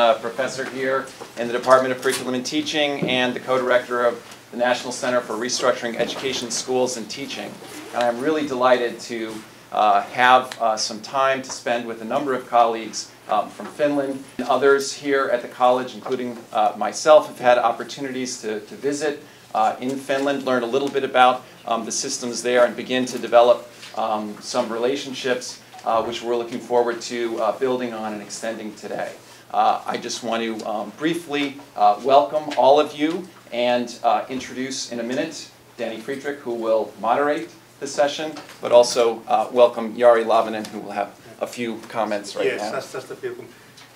a professor here in the Department of Curriculum and Teaching and the co-director of the National Center for Restructuring Education, Schools, and Teaching. And I'm really delighted to uh, have uh, some time to spend with a number of colleagues um, from Finland. And others here at the college, including uh, myself, have had opportunities to, to visit uh, in Finland, learn a little bit about um, the systems there, and begin to develop um, some relationships uh, which we're looking forward to uh, building on and extending today. Uh, I just want to um, briefly uh, welcome all of you and uh, introduce in a minute Danny Friedrich, who will moderate the session, but also uh, welcome Jari Lavonen, who will have a few comments right yes, now. Yes, just a few.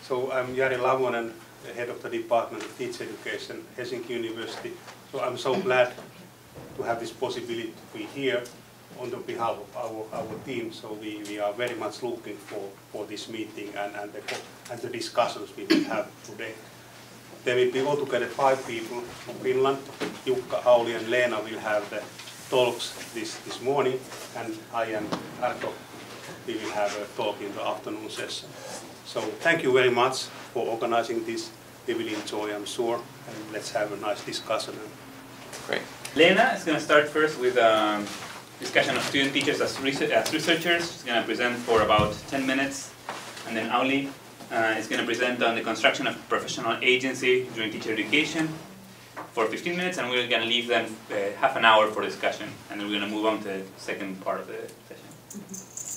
So I'm Jari Lavonen, head of the Department of Teacher Education, Helsinki University. So I'm so glad to have this possibility to be here on the behalf of our, our team. So we, we are very much looking for, for this meeting and, and, the, and the discussions we will have today. There will be altogether five people from Finland. Jukka, Auli and Lena will have the talks this, this morning and I and Arto we will have a talk in the afternoon session. So thank you very much for organizing this. We will enjoy, I'm sure, and let's have a nice discussion. Great. Lena is going to start first with um, discussion of student teachers as, research, as researchers. She's going to present for about 10 minutes. And then Auli uh, is going to present on the construction of professional agency during teacher education for 15 minutes. And we're going to leave them uh, half an hour for discussion. And then we're going to move on to the second part of the session.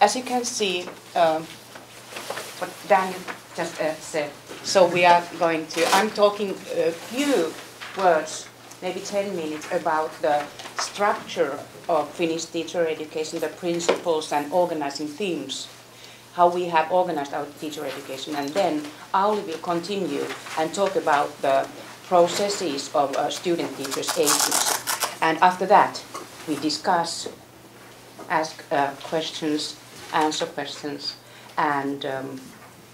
As you can see, um, what Daniel just uh, said, so we are going to, I'm talking a few words, maybe 10 minutes, about the structure of Finnish teacher education, the principles and organizing themes, how we have organized our teacher education. And then Auli will continue and talk about the processes of uh, student teachers agency. And after that, we discuss, ask uh, questions, answer questions, and um,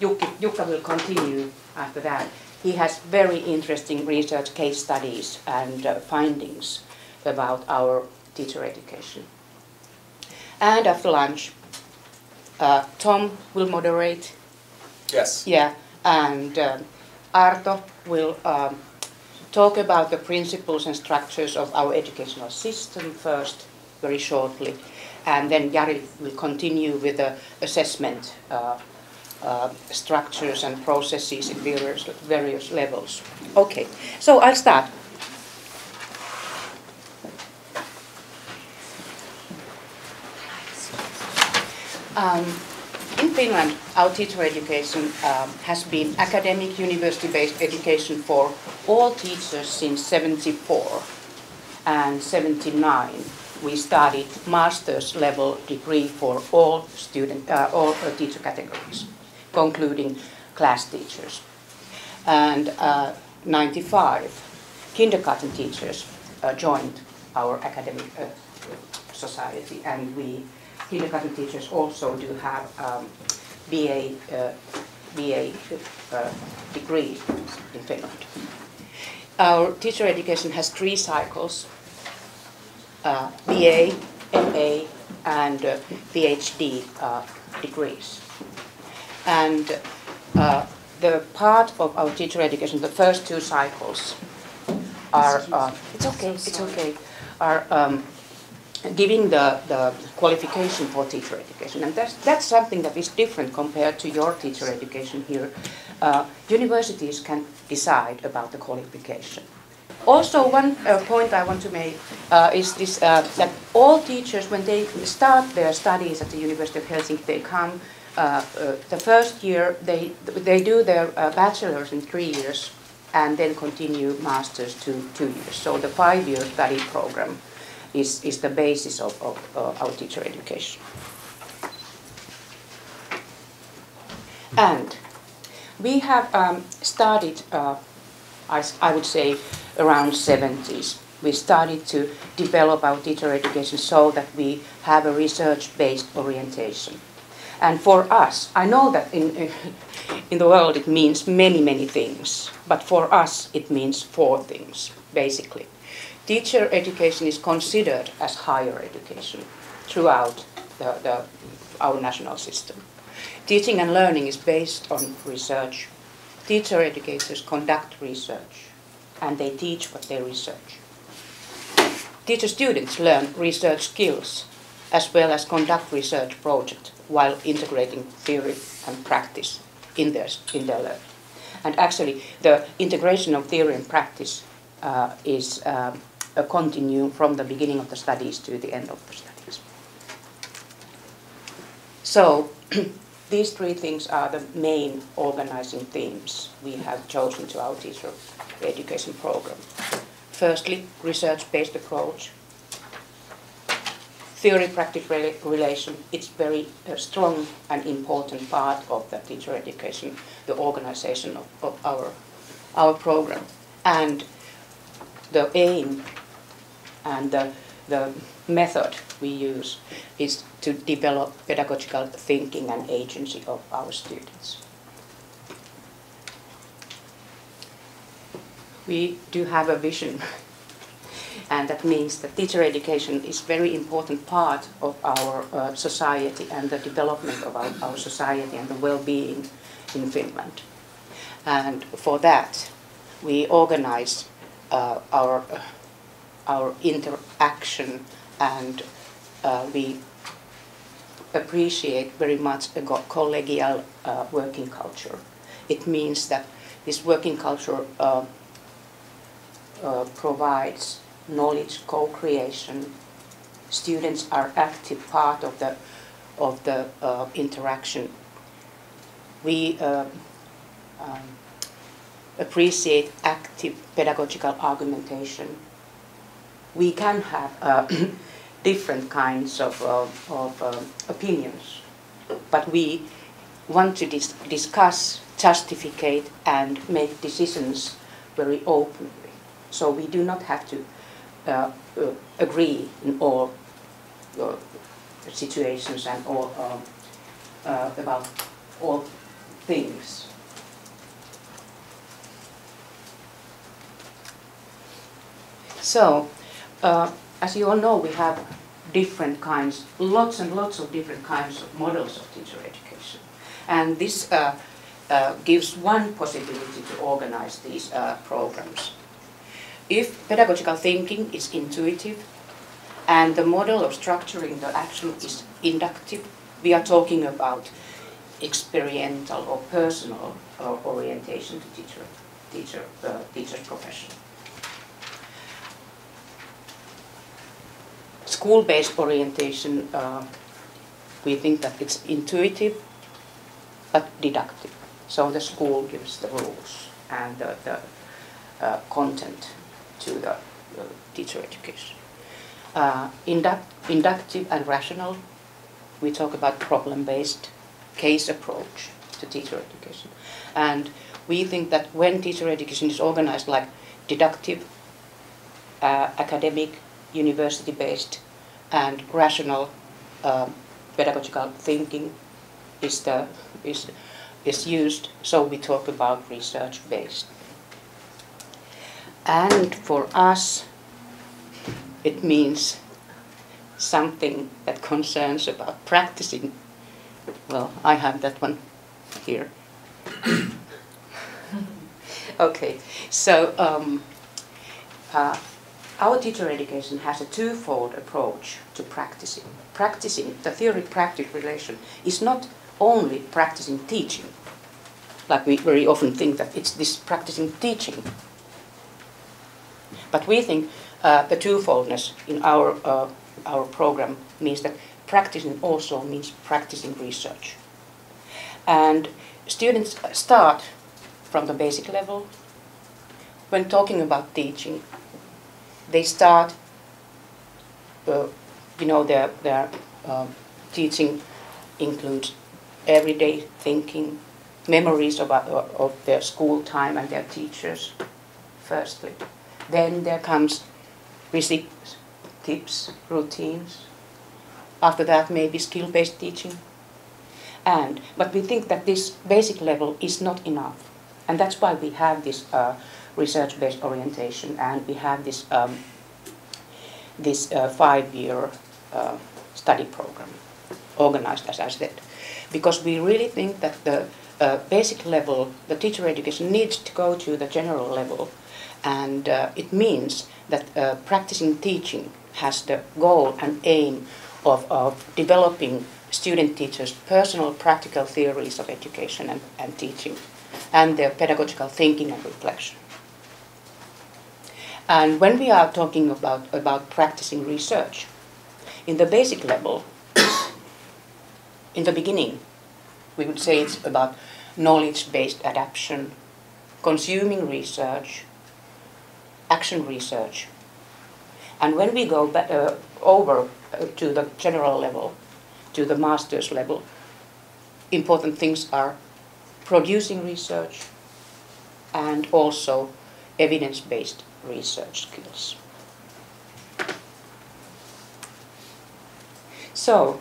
Jukka will continue after that. He has very interesting research case studies and uh, findings about our teacher education. And after lunch, uh, Tom will moderate. Yes. Yeah, and um, Arto will um, talk about the principles and structures of our educational system first, very shortly, and then Jari will continue with the assessment uh, uh, structures and processes in various, various levels. Okay, so I'll start. Um, in Finland, our teacher education um, has been academic university-based education for all teachers since 74 and 79. We started master's level degree for all student, uh, all uh, teacher categories, concluding class teachers. And uh, 95, kindergarten teachers uh, joined our academic uh, society, and we kindergarten teachers also do have um, BA, uh, BA uh, degree in Finland. Our teacher education has three cycles, BA, MA, and PhD degrees. And uh, the part of our teacher education, the first two cycles, are, uh, it's okay, it's okay, are um, giving the, the qualification for teacher education. And that's, that's something that is different compared to your teacher education here. Uh, universities can decide about the qualification. Also, one uh, point I want to make uh, is this, uh, that all teachers, when they start their studies at the University of Helsinki, they come, the first year, they, they do their bachelor's in three years, and then continue master's to two years. So the five-year study program is, is the basis of, of uh, our teacher education. And we have um, started, uh, I, I would say, around 70s. We started to develop our teacher education so that we have a research-based orientation. And for us, I know that in, in the world it means many, many things, but for us it means four things, basically teacher education is considered as higher education throughout the, the, our national system. Teaching and learning is based on research teacher educators conduct research and they teach what they research. Teacher students learn research skills as well as conduct research projects while integrating theory and practice in their, in their learning. And actually, the integration of theory and practice uh, is um, a continuum from the beginning of the studies to the end of the studies. So, these three things are the main organizing themes we have chosen to our teacher education program. Firstly, research-based approach. Theory-practice relation, it's very uh, strong and important part of the teacher education, the organization of, of our, our program. And the aim and the, the method we use is to develop pedagogical thinking and agency of our students. We do have a vision and that means that teacher education is very important part of our uh, society and the development of our, our society and the well-being in Finland. And for that, we organize uh, our, uh, our interaction and uh, we appreciate very much a collegial uh, working culture. It means that this working culture uh, provides knowledge co-creation. Students are active part of the of the uh, interaction. We uh, um, appreciate active pedagogical argumentation. We can have uh, different kinds of, uh, of uh, opinions, but we want to dis discuss, justify, and make decisions very openly. So we do not have to uh, uh, agree in all uh, situations and all um, uh, about all things. So, as you all know, we have different kinds, lots and lots of different kinds of models of teacher education. And this uh, uh, gives one possibility to organize these uh, programs. If pedagogical thinking is intuitive and the model of structuring the action is inductive, we are talking about experiential or personal uh, orientation to teacher, teacher, uh, profession. School-based orientation, uh, we think that it's intuitive but deductive. So the school gives the rules and the, the uh, content to the uh, teacher education. Uh, induct, inductive and rational, we talk about problem-based case approach to teacher education. And we think that when teacher education is organized like deductive, uh, academic, university-based, and rational uh, pedagogical thinking is, the, is, is used, so we talk about research-based. And for us, it means something that concerns about practicing. Well, I have that one here. okay, so um, uh, our teacher education has a twofold approach to practicing. Practicing, the theory-practice relation, is not only practicing teaching, like we very often think that it's this practicing teaching but we think uh, the twofoldness in our, uh, our program means that practicing also means practicing research. And students start from the basic level. When talking about teaching, they start, uh, you know, their, their um, teaching includes everyday thinking, memories about, of their school time and their teachers, firstly. Then there comes receipts, tips, routines. After that, maybe skill-based teaching. And, but we think that this basic level is not enough. And that's why we have this uh, research-based orientation and we have this, um, this uh, five-year uh, study program. organized, as I said, because we really think that the uh, basic level, the teacher education needs to go to the general level, and uh, it means that uh, practicing teaching has the goal and aim of, of developing student teachers' personal practical theories of education and, and teaching, and their pedagogical thinking and reflection. And when we are talking about, about practicing research, in the basic level, in the beginning, we would say it's about knowledge-based adaptation, consuming research, action research. And when we go back, uh, over uh, to the general level, to the master's level, important things are producing research and also evidence-based research skills. So,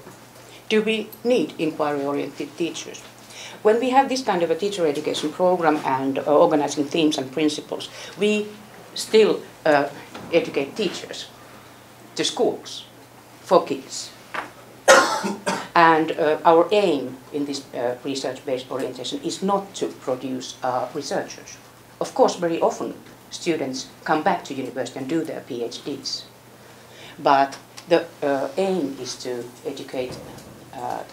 do we need inquiry-oriented teachers? When we have this kind of a teacher education program and uh, organizing themes and principles, we still uh, educate teachers to schools for kids. and uh, our aim in this uh, research-based orientation is not to produce uh, researchers. Of course, very often students come back to university and do their PhDs. But the uh, aim is to educate uh,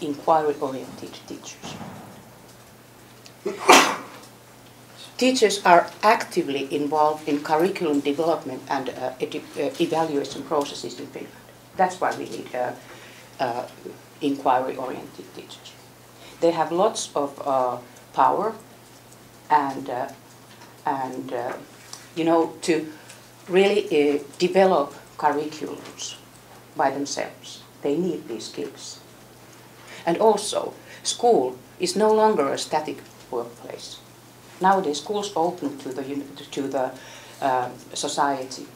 inquiry-oriented teachers. Teachers are actively involved in curriculum development and uh, uh, evaluation processes in Finland. That's why we need uh, uh, inquiry-oriented teachers. They have lots of uh, power and, and you know, to really develop curriculums by themselves. They need these skills. And also, school is no longer a static workplace. Nowadays, schools open to the, to the uh, society.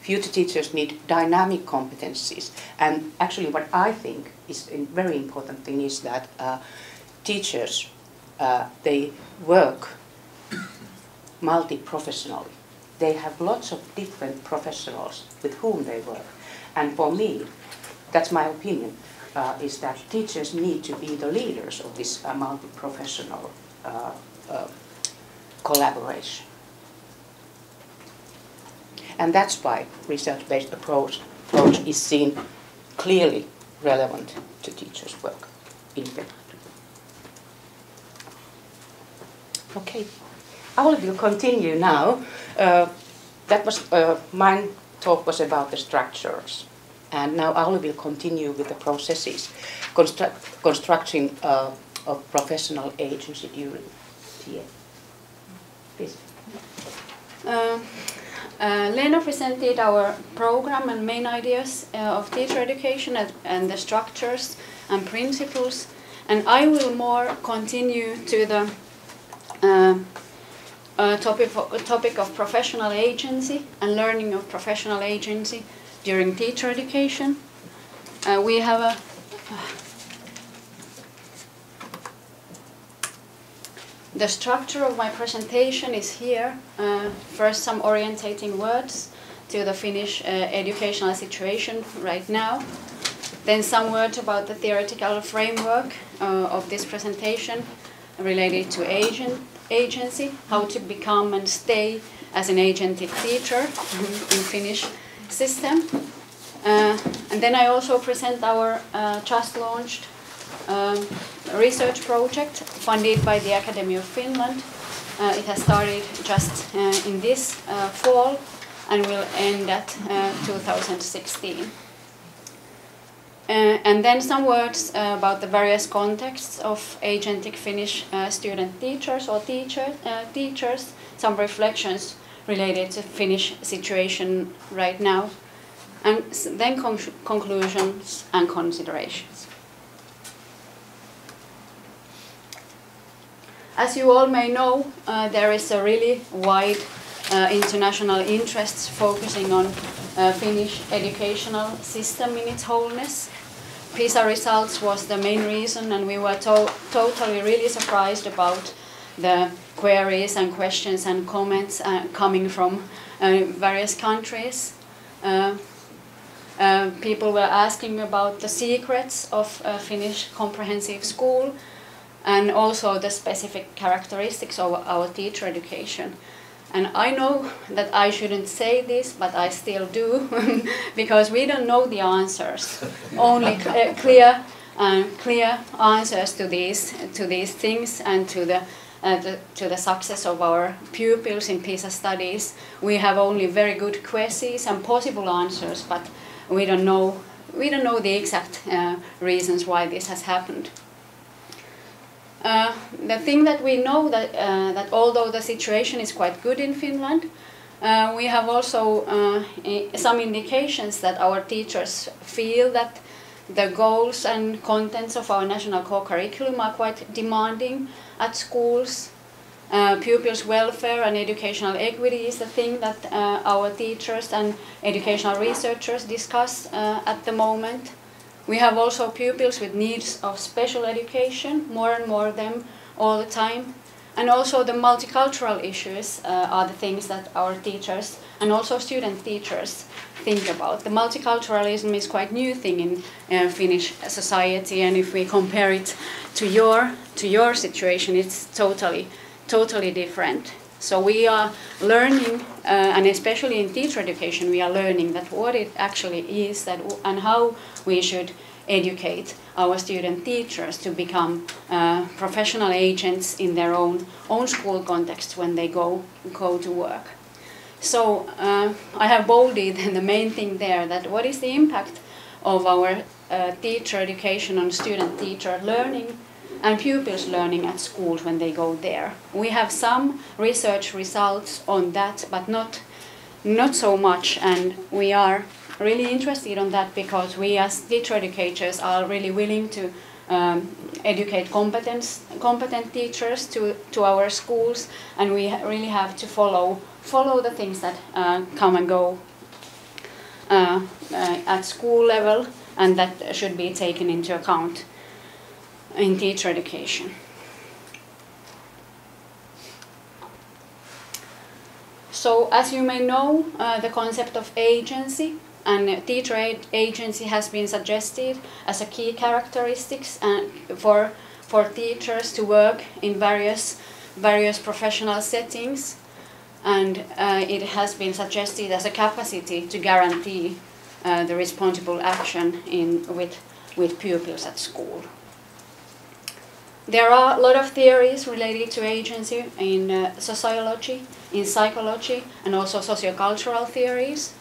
Future teachers need dynamic competencies. And actually, what I think is a very important thing is that uh, teachers, uh, they work multi-professionally. They have lots of different professionals with whom they work. And for me, that's my opinion, uh, is that teachers need to be the leaders of this uh, multi-professional uh, uh, collaboration. And that's why research-based approach, approach is seen clearly relevant to teachers' work in Finland. Okay, I will continue now. Uh, that was uh, my talk was about the structures. And now Auli will continue with the processes, construct, constructing uh, of professional agency during TA. Please. Uh, uh, Lena presented our program and main ideas uh, of teacher education and, and, the structures and principles. And I will more continue to the uh, uh, topic, topic of professional agency and learning of professional agency during teacher education. Uh, we have a the structure of my presentation is here. Uh, first, some orientating words to the Finnish uh, educational situation right now. Then some words about the theoretical framework uh, of this presentation related to agent, agency, how to become and stay as an agentic teacher in Finnish system. Uh, and then I also present our uh, just launched um, research project funded by the Academy of Finland. Uh, it has started just uh, in this uh, fall and will end at uh, 2016. Uh, and then some words uh, about the various contexts of agentic Finnish student teachers or teacher, teachers, some reflections related to Finnish situation right now, and then con conclusions and considerations. As you all may know, uh, there is a really wide uh, international interest focusing on uh, Finnish educational system in its wholeness. PISA results was the main reason and we were to totally really surprised about the queries and questions and comments uh, coming from uh, various countries. Uh, people were asking about the secrets of Finnish comprehensive school and also the specific characteristics of our teacher education. And I know that I shouldn't say this, but I still do, because we don't know the answers. Only cl- clear, uh, clear answers to these to these things and to the, uh, the to the success of our pupils in PISA studies. We have only very good quizzes and possible answers, but we don't know we don't know the exact uh, reasons why this has happened. Uh, the thing that we know that uh, that although the situation is quite good in Finland, uh, we have also some indications that our teachers feel that the goals and contents of our national core curriculum are quite demanding at schools. Uh, pupils' welfare and educational equity is the thing that uh, our teachers and educational researchers discuss uh, at the moment. We have also pupils with needs of special education, more and more of them all the time. And also the multicultural issues uh, are the things that our teachers and also student teachers think about. The multiculturalism is quite new thing in uh, Finnish society, and if we compare it to your to your situation, it's totally totally different. So we are learning, uh, and especially in teacher education, we are learning that what it actually is that and how we should educate our student teachers to become uh, professional agents in their own own school context when they go go to work. So uh, I have bolded the main thing there that what is the impact of our uh, teacher education on student teacher learning and pupils learning at schools when they go there. We have some research results on that, but not not so much, and we are really interested on that because we as teacher educators are really willing to um, educate competence, competent teachers to, to our schools, and we really have to follow follow the things that uh, come and go uh, uh, at school level, and that should be taken into account in teacher education. So, as you may know, uh, the concept of agency and teacher agency has been suggested as a key characteristics and for for teachers to work in various various professional settings, and uh, it has been suggested as a capacity to guarantee uh, the responsible action in with with pupils at school. There are a lot of theories related to agency in uh, sociology, in psychology, and also sociocultural theories.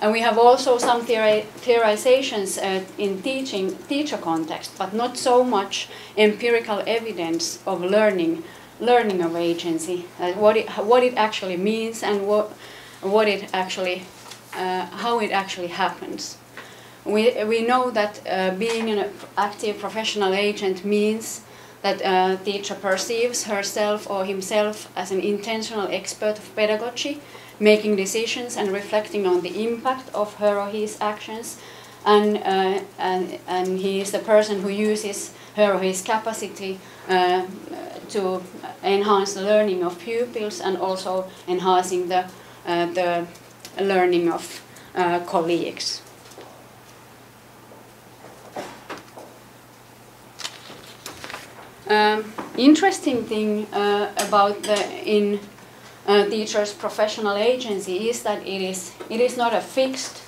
And we have also some theori- theorizations uh, in teaching teacher context, but not so much empirical evidence of learning, learning of agency, uh, what it what it actually means and what what it actually uh, how it actually happens. We we know that uh, being an active professional agent means that a teacher perceives herself or himself as an intentional expert of pedagogy, making decisions and reflecting on the impact of her or his actions, and, uh, and, and he is the person who uses her or his capacity uh, to enhance the learning of pupils and also enhancing the, uh, the learning of uh, colleagues. Um, interesting thing uh, about the in uh, teachers' professional agency is that it is it is not a fixed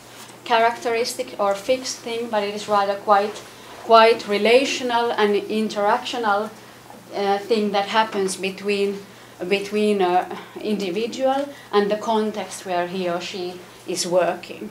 characteristic or fixed thing, but it is rather quite quite relational and interactional uh, thing that happens between between an individual and the context where he or she is working.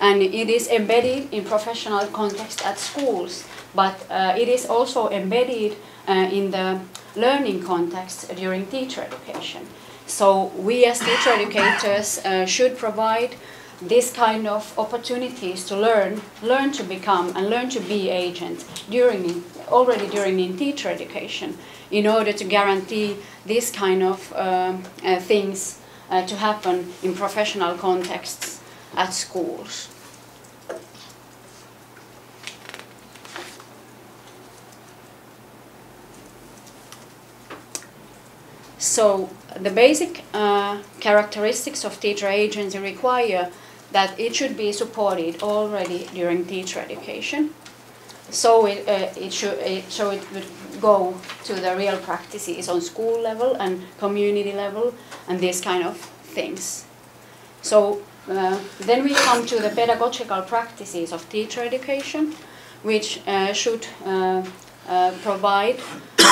And it is embedded in professional context at schools, but uh, it is also embedded in the learning context during teacher education. So we as teacher educators uh, should provide this kind of opportunities to learn, learn to become and learn to be agents during already during in teacher education in order to guarantee this kind of um, uh, things uh, to happen in professional contexts at schools. So the basic uh, characteristics of teacher agency require that it should be supported already during teacher education. So it, uh, it should, it, so it would go to the real practices on school level and community level and these kind of things. So uh, then we come to the pedagogical practices of teacher education, which uh, should uh, uh, provide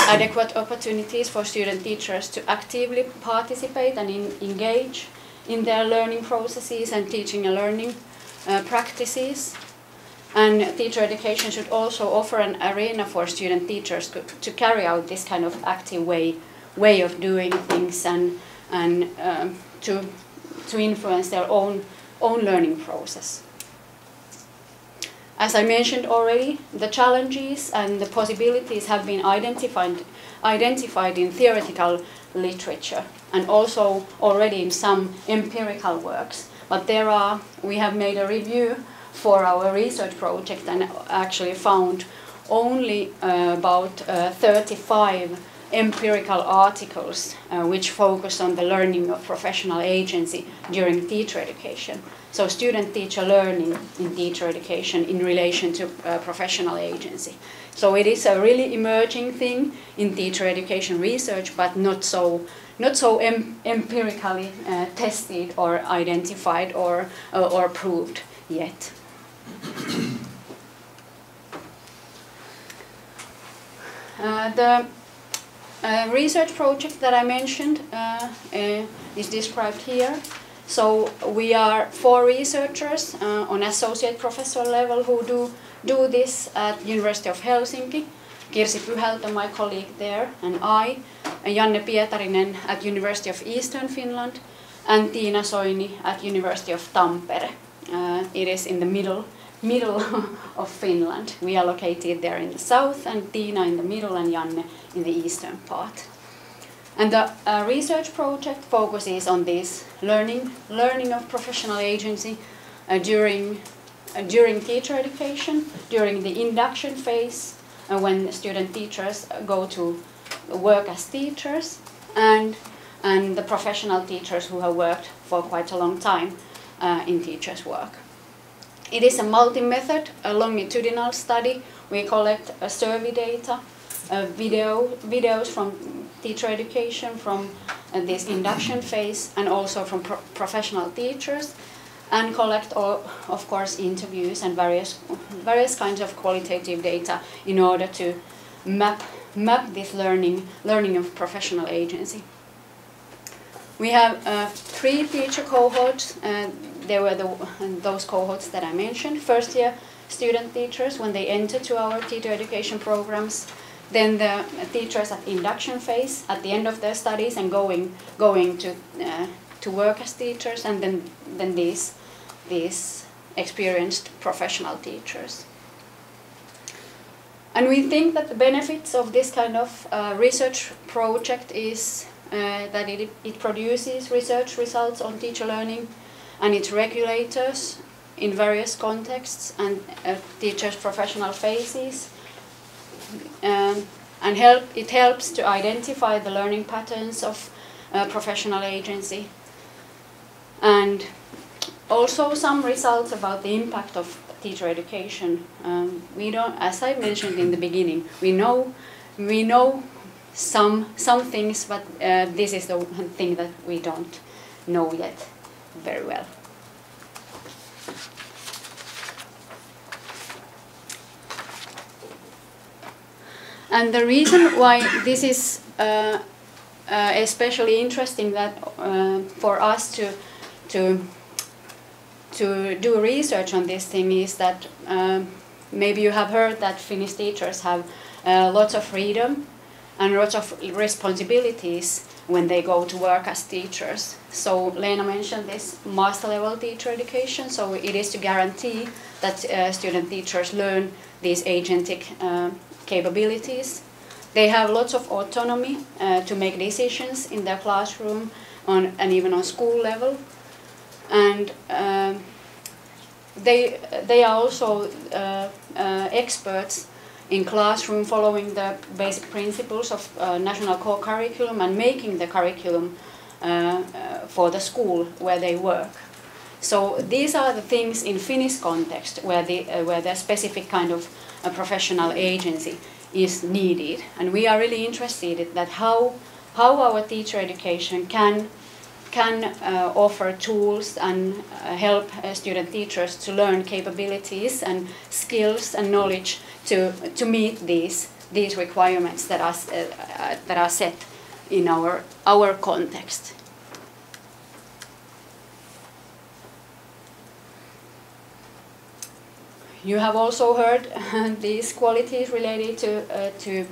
adequate opportunities for student teachers to actively participate and in, engage in their learning processes and teaching and learning uh, practices. And teacher education should also offer an arena for student teachers to, carry out this kind of active way, way of doing things and, and um, to, to influence their own, own learning process. As I mentioned already, the challenges and the possibilities have been identified, identified in theoretical literature and also already in some empirical works. But there are, we have made a review for our research project and actually found only uh, about uh, 35 empirical articles uh, which focus on the learning of professional agency during teacher education. So student-teacher learning in teacher education in relation to uh, professional agency. So it is a really emerging thing in teacher education research, but not so not so em empirically uh, tested or identified or uh, or proved yet. Uh, the uh, research project that I mentioned uh, uh, is described here. So we are four researchers uh, on associate professor level who do, do this at University of Helsinki. Kirsi Pyhältö, my colleague there, and I, and Janne Pietarinen at University of Eastern Finland, and Tiina Soini at University of Tampere. Uh, it is in the middle middle of Finland. We are located there in the south, and Tiina in the middle, and Janne in the eastern part. And the uh, research project focuses on this learning, learning of professional agency uh, during, uh, during teacher education, during the induction phase, uh, when student teachers go to work as teachers, and, and the professional teachers who have worked for quite a long time uh, in teachers' work. It is a multi-method, a longitudinal study. We collect uh, survey data, uh, video, videos from teacher education, from uh, this induction phase, and also from pro professional teachers, and collect, all, of course, interviews and various, various kinds of qualitative data in order to map, map this learning, learning of professional agency. We have uh, three teacher cohorts. Uh, there were the, those cohorts that I mentioned. First year student teachers when they enter to our teacher education programs. Then the teachers at induction phase at the end of their studies and going, going to, uh, to work as teachers. And then, then these, these experienced professional teachers. And we think that the benefits of this kind of uh, research project is uh, that it, it produces research results on teacher learning and its regulators in various contexts and uh, teachers' professional phases. Um, and help, it helps to identify the learning patterns of uh, professional agency. And also some results about the impact of teacher education. Um, we don't, as I mentioned in the beginning, we know, we know some, some things, but uh, this is the thing that we don't know yet very well. And the reason why this is uh, uh, especially interesting that uh, for us to to to do research on this thing is that um, maybe you have heard that Finnish teachers have uh, lots of freedom and lots of responsibilities when they go to work as teachers. So Lena mentioned this master level teacher education. So it is to guarantee that uh, student teachers learn these agentic uh, capabilities. They have lots of autonomy uh, to make decisions in their classroom on, and even on school level. And um, they, they are also uh, uh, experts in classroom following the basic principles of uh, national core curriculum and making the curriculum uh, uh, for the school where they work. So these are the things in Finnish context where, the, uh, where the specific kind of a professional agency is needed. And we are really interested in that how, how our teacher education can, can uh, offer tools and uh, help uh, student teachers to learn capabilities and skills and knowledge to, to meet these, these requirements that are, uh, uh, that are set in our, our context. You have also heard these qualities related to, uh, to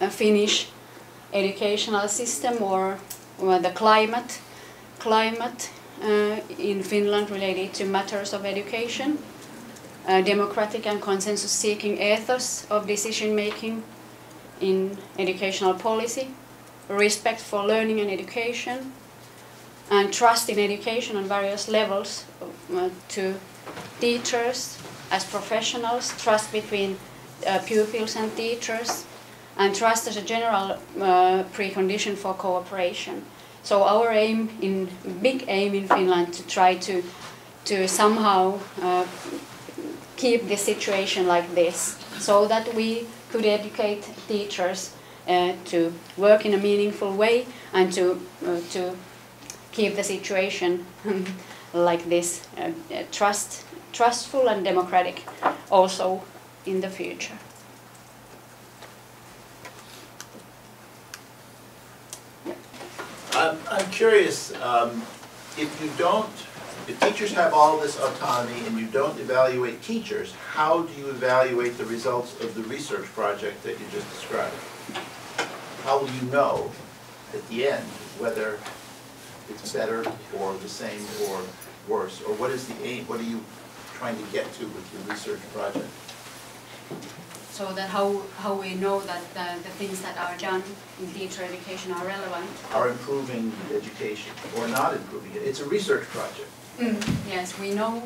a Finnish educational system or, or the climate, climate uh, in Finland related to matters of education, uh, democratic and consensus-seeking ethos of decision-making in educational policy, respect for learning and education, and trust in education on various levels uh, to teachers as professionals, trust between uh, pupils and teachers, and trust as a general uh, precondition for cooperation. So our aim, in big aim in Finland, to try to to somehow uh, keep the situation like this, so that we could educate teachers uh, to work in a meaningful way and to uh, to keep the situation like this, uh, trust trustful and democratic also in the future. I'm, I'm curious, um, if you don't, if teachers have all this autonomy and you don't evaluate teachers, how do you evaluate the results of the research project that you just described? How will you know at the end whether it's better or the same or worse? Or what is the aim, what are you trying to get to with your research project? So that how, how we know that the, the things that are done in teacher education are relevant. Are improving education or not improving it? It's a research project. Mm, yes, we know,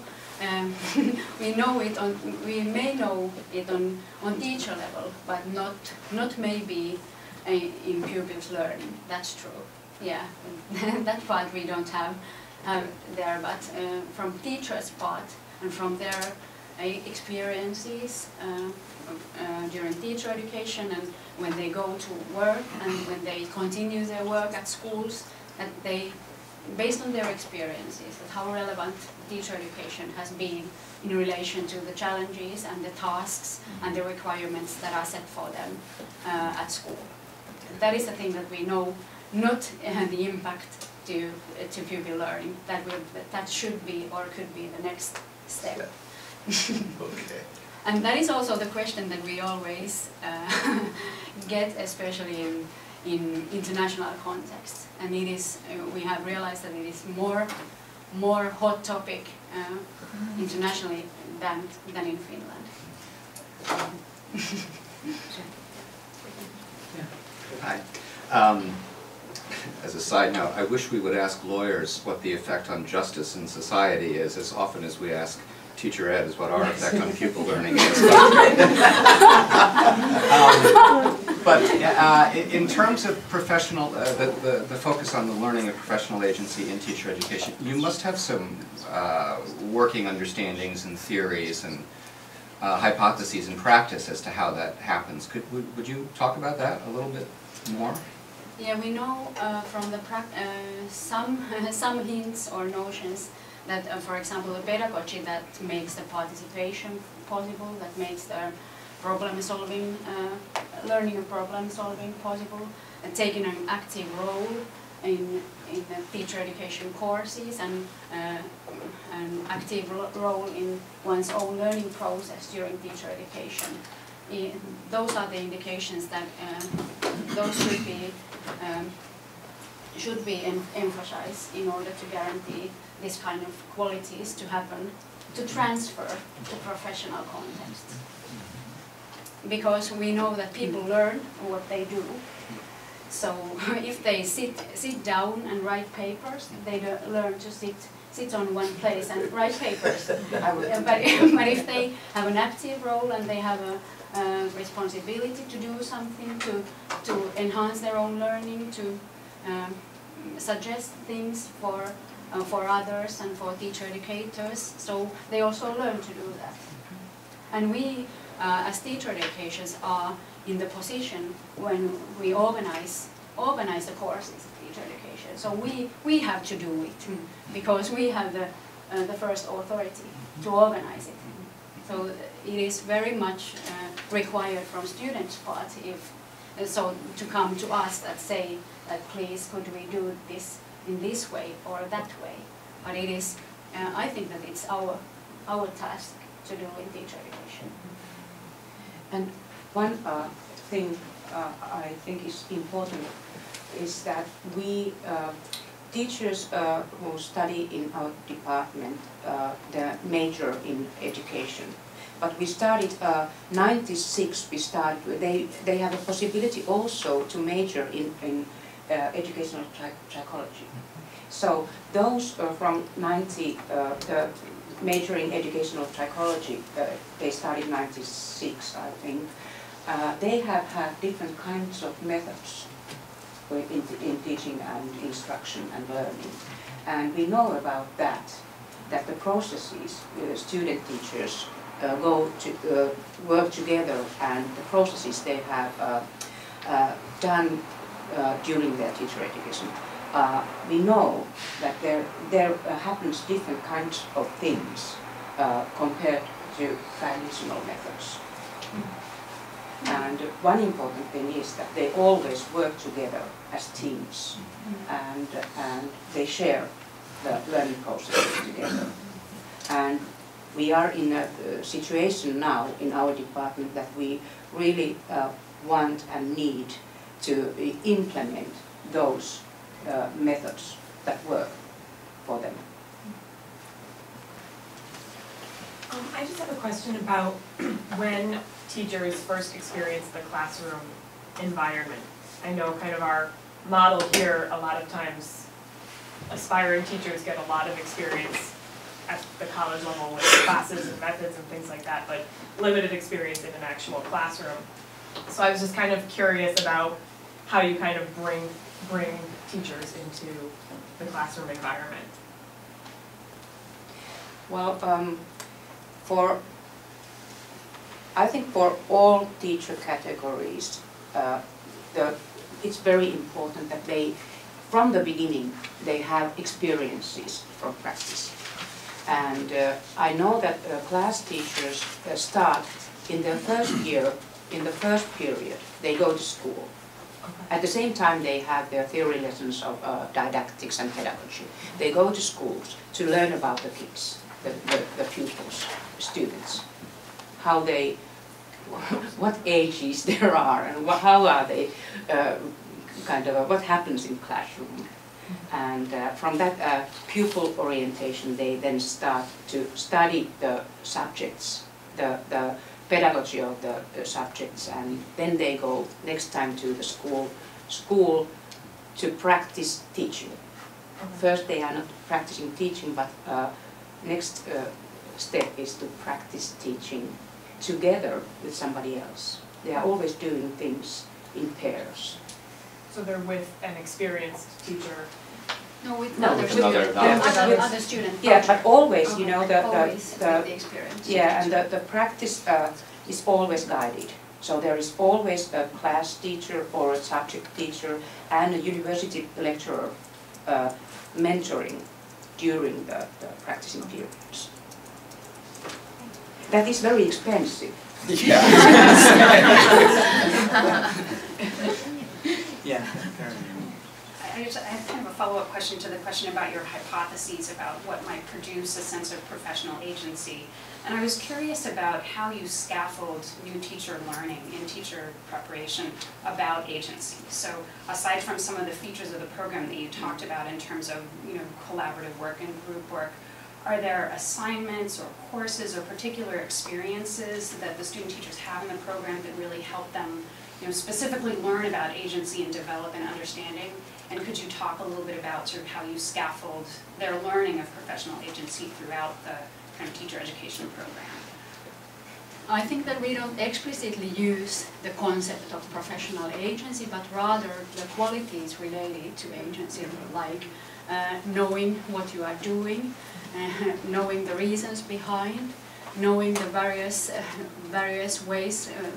um, we know it on, we may know it on, on teacher level, but not, not maybe uh, in pupils learning. That's true. Yeah, that part we don't have, have there, but uh, from teachers' part and from their uh, experiences uh, during teacher education and when they go to work and when they continue their work at schools, that they based on their experiences, that how relevant teacher education has been in relation to the challenges and the tasks and the requirements that are set for them uh, at school. That is the thing that we know, not uh, the impact to, uh, to pupil learning. That, will, that should be or could be the next step. Okay. And that is also the question that we always uh, get, especially in, in international context. And it is, uh, we have realized that it is more, more hot topic uh, internationally than, than in Finland. Hi. Um, As a side note, I wish we would ask lawyers what the effect on justice in society is as often as we ask teacher ed is what our effect on pupil learning is. Um, But uh, in in terms of professional, uh, the, the the focus on the learning of professional agency in teacher education, you must have some uh, working understandings and theories and uh, hypotheses and practice as to how that happens. Could, would would you talk about that a little bit more? Yeah, we know uh, from the prac- uh, some some hints or notions that, uh, for example, the pedagogy that makes the participation possible, that makes the problem solving, uh, learning and problem solving possible, and taking an active role in in the teacher education courses and uh, an active role in one's own learning process during teacher education. Those are the indications that uh, those should be um, should be em- emphasized in order to guarantee this kind of qualities to happen, to transfer to professional context. Because we know that people learn what they do. So if they sit, sit down and write papers, they learn to sit, sit on one place and write papers. But, but if they have an active role and they have a, uh, responsibility to do something, to, to enhance their own learning, to um, suggest things for uh, for others and for teacher educators. So they also learn to do that. And we, uh, as teacher educators, are in the position when we organize organize the courses of teacher education. So we, we have to do it because we have the, uh, the first authority to organize it. So it is very much uh, required from students' part if, so to come to us that say that please could we do this in this way or that way. But it is, uh, I think that it's our, our task to do in teacher education. And one uh, thing uh, I think is important is that we, uh, teachers uh, who study in our department, uh, the major in education. But we started, uh, 96 we started, they, they have a possibility also to major in, in educational psychology. So those uh, from 90, uh, the major in educational psychology, uh, they started 96 I think, uh, they have had different kinds of methods in, in teaching and instruction and learning. And we know about that, that the processes, uh, student teachers uh, go to uh, work together and the processes they have uh, uh, done uh, during their teacher education. Uh, we know that there, there uh, happens different kinds of things uh, compared to traditional methods. And one important thing is that they always work together as teams and, and they share the learning processes together. And we are in a uh, situation now in our department that we really uh, want and need to implement those uh, methods that work for them. Um, I just have a question about when teachers first experience the classroom environment. I know kind of our model here, a lot of times aspiring teachers get a lot of experience at the college level with classes and methods and things like that, but limited experience in an actual classroom. So I was just kind of curious about how you kind of bring, bring teachers into the classroom environment. Well, um, for, I think for all teacher categories, uh, the, it's very important that they, from the beginning, they have experiences from practice. And uh, I know that uh, class teachers uh, start in their first year, in the first period, they go to school. At the same time, they have their theory lessons of uh, didactics and pedagogy. They go to schools to learn about the kids, the, the, the pupils, students, how they, what ages there are, and wha- how are they, uh, kind of, what happens in classroom. And uh, from that uh, pupil orientation, they then start to study the subjects, the, the pedagogy of the, the subjects, and then they go next time to the school, school to practice teaching. First, they are not practicing teaching, but uh, next uh, step is to practice teaching together with somebody else. They are always doing things in pairs. So they're with an experienced teacher. No, with No, other with students, another- other, With- other student Yeah, but always, you know, the, Always the, with the, the experience. yeah, and the, the practice uh, is always guided. So there is always a class teacher or a subject teacher and a university lecturer uh, mentoring during the, the practicing periods. That is very expensive. Yeah. I just, I have kind of a follow-up question to the question about your hypotheses about what might produce a sense of professional agency. And I was curious about how you scaffold new teacher learning in teacher preparation about agency. So aside from some of the features of the program that you talked about in terms of, you know, collaborative work and group work, are there assignments or courses or particular experiences that the student teachers have in the program that really help them, you know, specifically learn about agency and develop an understanding? And could you talk a little bit about sort of how you scaffold their learning of professional agency throughout the kind of teacher education program? I think that we don't explicitly use the concept of professional agency, but rather the qualities related to agency, like uh, knowing what you are doing, uh, knowing the reasons behind, knowing the various uh, various ways uh,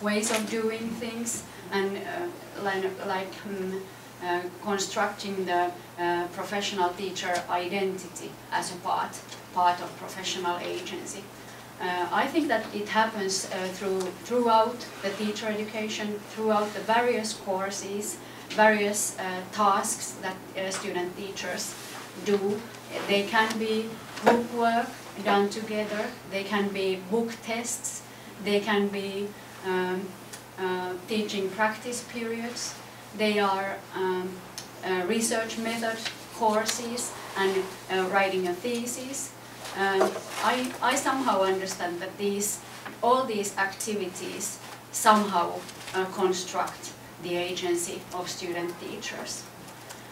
ways of doing things, and uh, like, um, uh, constructing the uh, professional teacher identity as a part part of professional agency. Uh, I think that it happens uh, through throughout the teacher education, throughout the various courses, various uh, tasks that student teachers do. They can be group work done together, they can be book tests, they can be um, teaching practice periods, they are um, uh, research method courses and uh, writing a thesis. Um, I, I somehow understand that these, all these activities somehow uh, construct the agency of student teachers.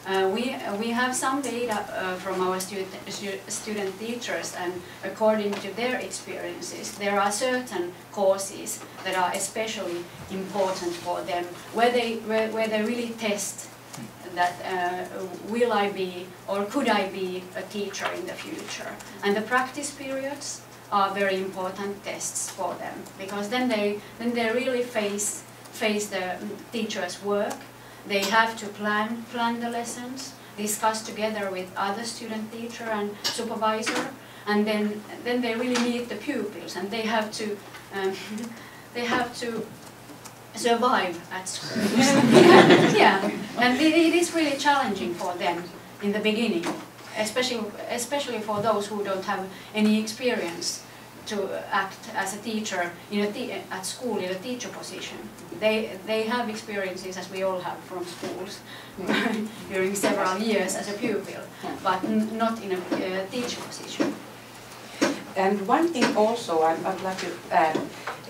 Uh, we, we have some data uh, from our student, student teachers and according to their experiences, there are certain courses that are especially important for them, where they, where, where they really test that uh, will I be or could I be a teacher in the future. And the practice periods are very important tests for them because then they, then they really face, face the teacher's work they have to plan, plan the lessons, discuss together with other student teacher and supervisor, and then, then they really meet the pupils and they have to, um, they have to survive at school. yeah, and it, it is really challenging for them in the beginning, especially, especially for those who don't have any experience to act as a teacher in a at school in a teacher position. They, they have experiences, as we all have from schools, during several years as a pupil, but not in a uh, teacher position. And one thing also I'd, I'd like to add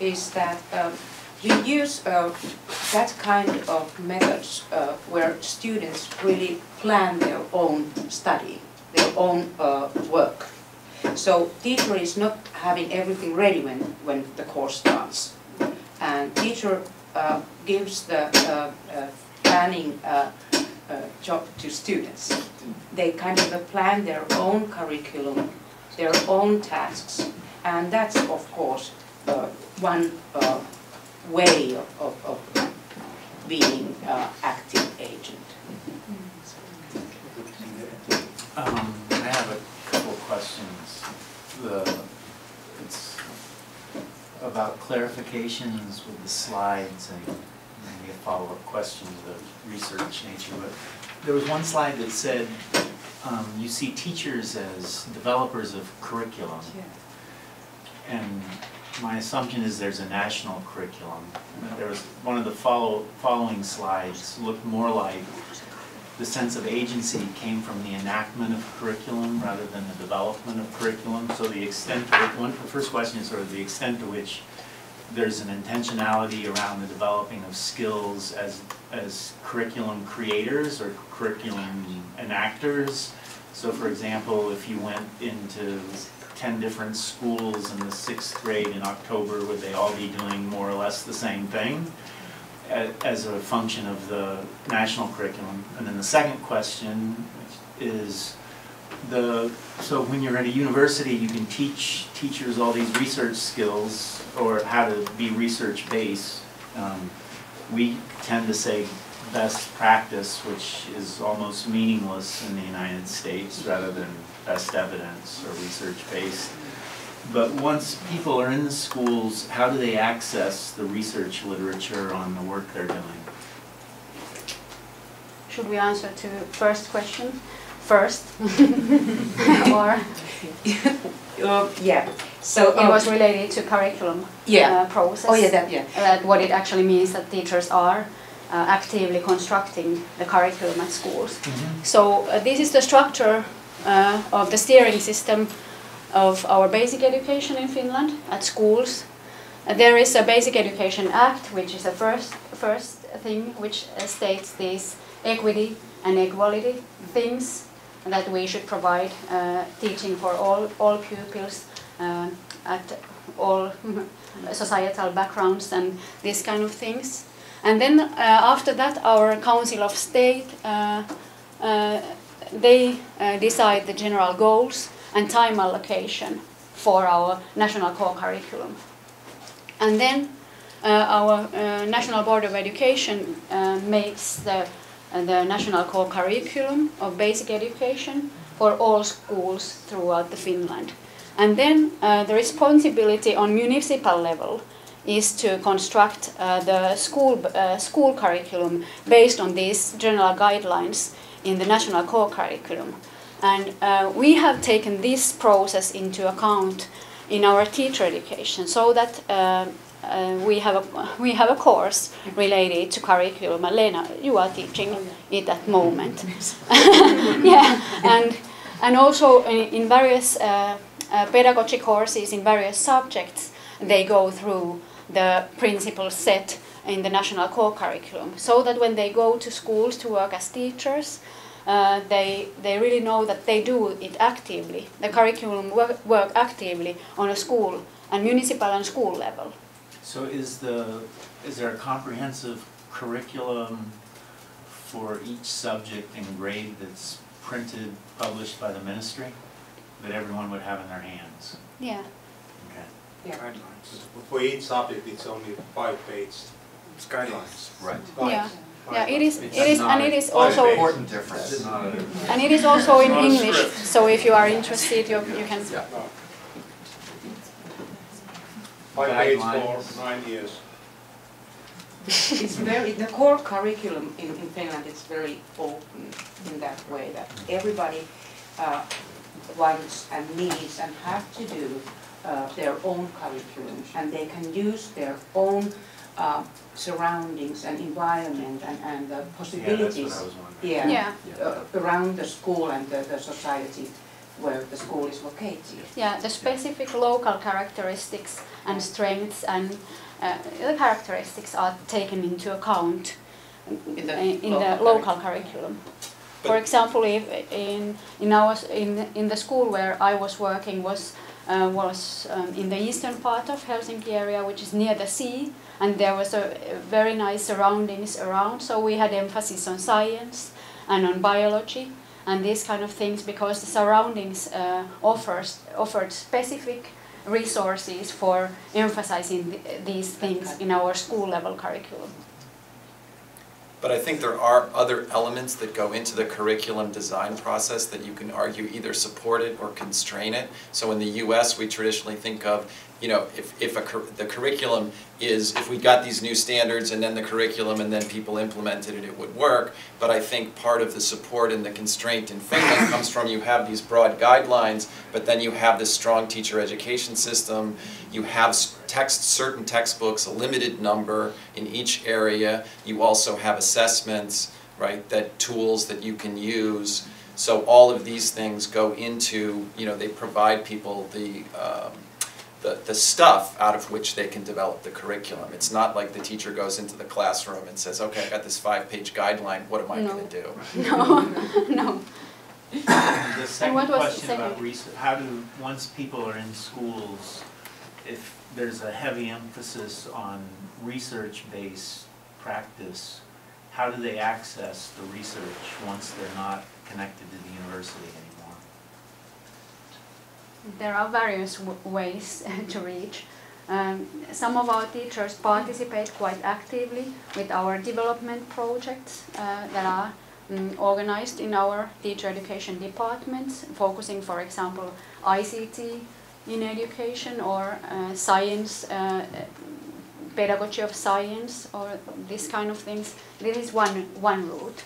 is that um, we use uh, that kind of methods uh, where students really plan their own study, their own uh, work. So teacher is not having everything ready when, when the course starts. And teacher uh, gives the uh, uh, planning uh, uh, job to students. They kind of plan their own curriculum, their own tasks, and that's of course uh, one way of, of, of being active agent. Um, I have a couple questions. The, it's about clarifications with the slides and maybe a follow-up question of research nature, but there was one slide that said um, you see teachers as developers of curriculum. And my assumption is there's a national curriculum. There was one of the follow, following slides looked more like the sense of agency came from the enactment of curriculum rather than the development of curriculum. So the extent to which, first question is sort of the extent to which there's an intentionality around the developing of skills as, as curriculum creators or curriculum enactors. So for example, if you went into 10 different schools in the sixth grade in October, would they all be doing more or less the same thing? As a function of the national curriculum. And then the second question is the, so when you're at a university, you can teach teachers all these research skills or how to be research-based. Um, we tend to say best practice, which is almost meaningless in the United States rather than best evidence or research-based. But once people are in the schools, how do they access the research literature on the work they're doing? Should we answer to first question first? or uh, yeah. So it was related to curriculum yeah. uh, process. Oh yeah, that yeah. Uh, what it actually means that teachers are uh, actively constructing the curriculum at schools. Mm -hmm. So uh, this is the structure uh, of the steering system of our basic education in Finland at schools. There is a Basic Education Act, which is the first, first thing which uh, states these equity and equality things that we should provide uh, teaching for all, all pupils uh, at all societal backgrounds and these kind of things. And then uh, after that, our Council of State uh, they uh, decide the general goals and time allocation for our national core curriculum. And then uh, our uh, National Board of Education uh, makes the, uh, the national core curriculum of basic education for all schools throughout the Finland. And then uh, the responsibility on municipal level is to construct uh, the school, school curriculum based on these general guidelines in the national core curriculum. And uh, we have taken this process into account in our teacher education so that uh, uh, we, have a, we have a course related to curriculum. And Lena, you are teaching it at moment. yeah, and, and also in, in various uh, uh, pedagogy courses in various subjects, they go through the principles set in the national core curriculum so that when they go to schools to work as teachers, uh, they, they really know that they do it actively. The curriculum work, work actively on a school and municipal and school level. So is the, is there a comprehensive curriculum for each subject and grade that's printed, published by the ministry, that everyone would have in their hands? Yeah. Okay. For each subject, it's only five pages. Guidelines. Right. Yeah. Yeah, it is. It is, and it a- is It's also, important difference. and it is also in English, so if you are interested, you, you can, Yeah. Five pages for nine years. It's very, the core curriculum in, in Finland is very open in that way that everybody uh, wants and needs and have to do uh, their own curriculum and they can use their own uh, surroundings and environment and, and the possibilities. wondering. Yeah, yeah. uh, around the school and the, the society where the school is located. Yeah, the specific local characteristics and strengths and uh, the characteristics are taken into account In the in, in the local local curriculum. For example, if in in our in in the school where I was working was uh, was um, in the eastern part of Helsinki area, which is near the sea, and there was a very nice surroundings around. So we had emphasis on science and on biology and these kind of things because the surroundings uh, offers offered specific resources for emphasizing th- these things in our school level curriculum. But I think there are other elements that go into the curriculum design process that you can argue either support it or constrain it. So in the US, we traditionally think of, you know, if, if a, cur- the curriculum is, if we got these new standards and then the curriculum and then people implemented it, it would work. But I think part of the support and the constraint in Finland comes from you have these broad guidelines, but then you have this strong teacher education system. You have text, certain textbooks, a limited number in each area. You also have assessments, right, that tools that you can use. So all of these things go into, you know, they provide people the, um, the, the stuff out of which they can develop the curriculum. It's not like the teacher goes into the classroom and says, okay, I got this five-page guideline, what am I No. gonna do? No, no. The second what was the question about research, how do, once people are in schools, if there's a heavy emphasis on research-based practice, how do they access the research once they're not connected to the university anymore? There are various ways to reach. Um, some of our teachers participate quite actively with our development projects uh, that are mm, organized in our teacher education departments, focusing, for example, ICT in education or uh, science, uh, pedagogy of science, or this kind of things. This is one, one route.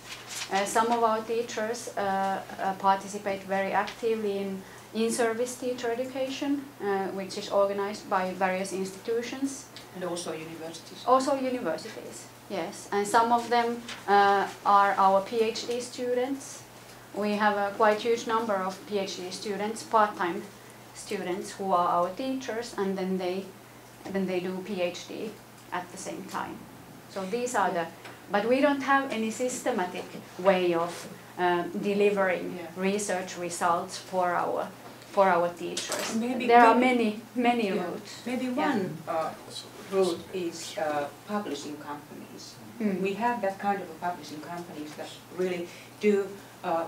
Uh, some of our teachers uh, uh, participate very actively in in-service teacher education, uh, which is organized by various institutions, And also universities. also universities. Yes, and some of them uh, are our PhD students. We have a quite huge number of PhD students, part-time students who are our teachers, and then they then they do PhD at the same time. So these are the, but we don't have any systematic way of uh, delivering Yeah. research results for our for our teachers. Maybe- there are many many Yeah. routes. Maybe Yeah. one uh, route is uh, publishing companies. Mm. We have that kind of a publishing companies that really do uh,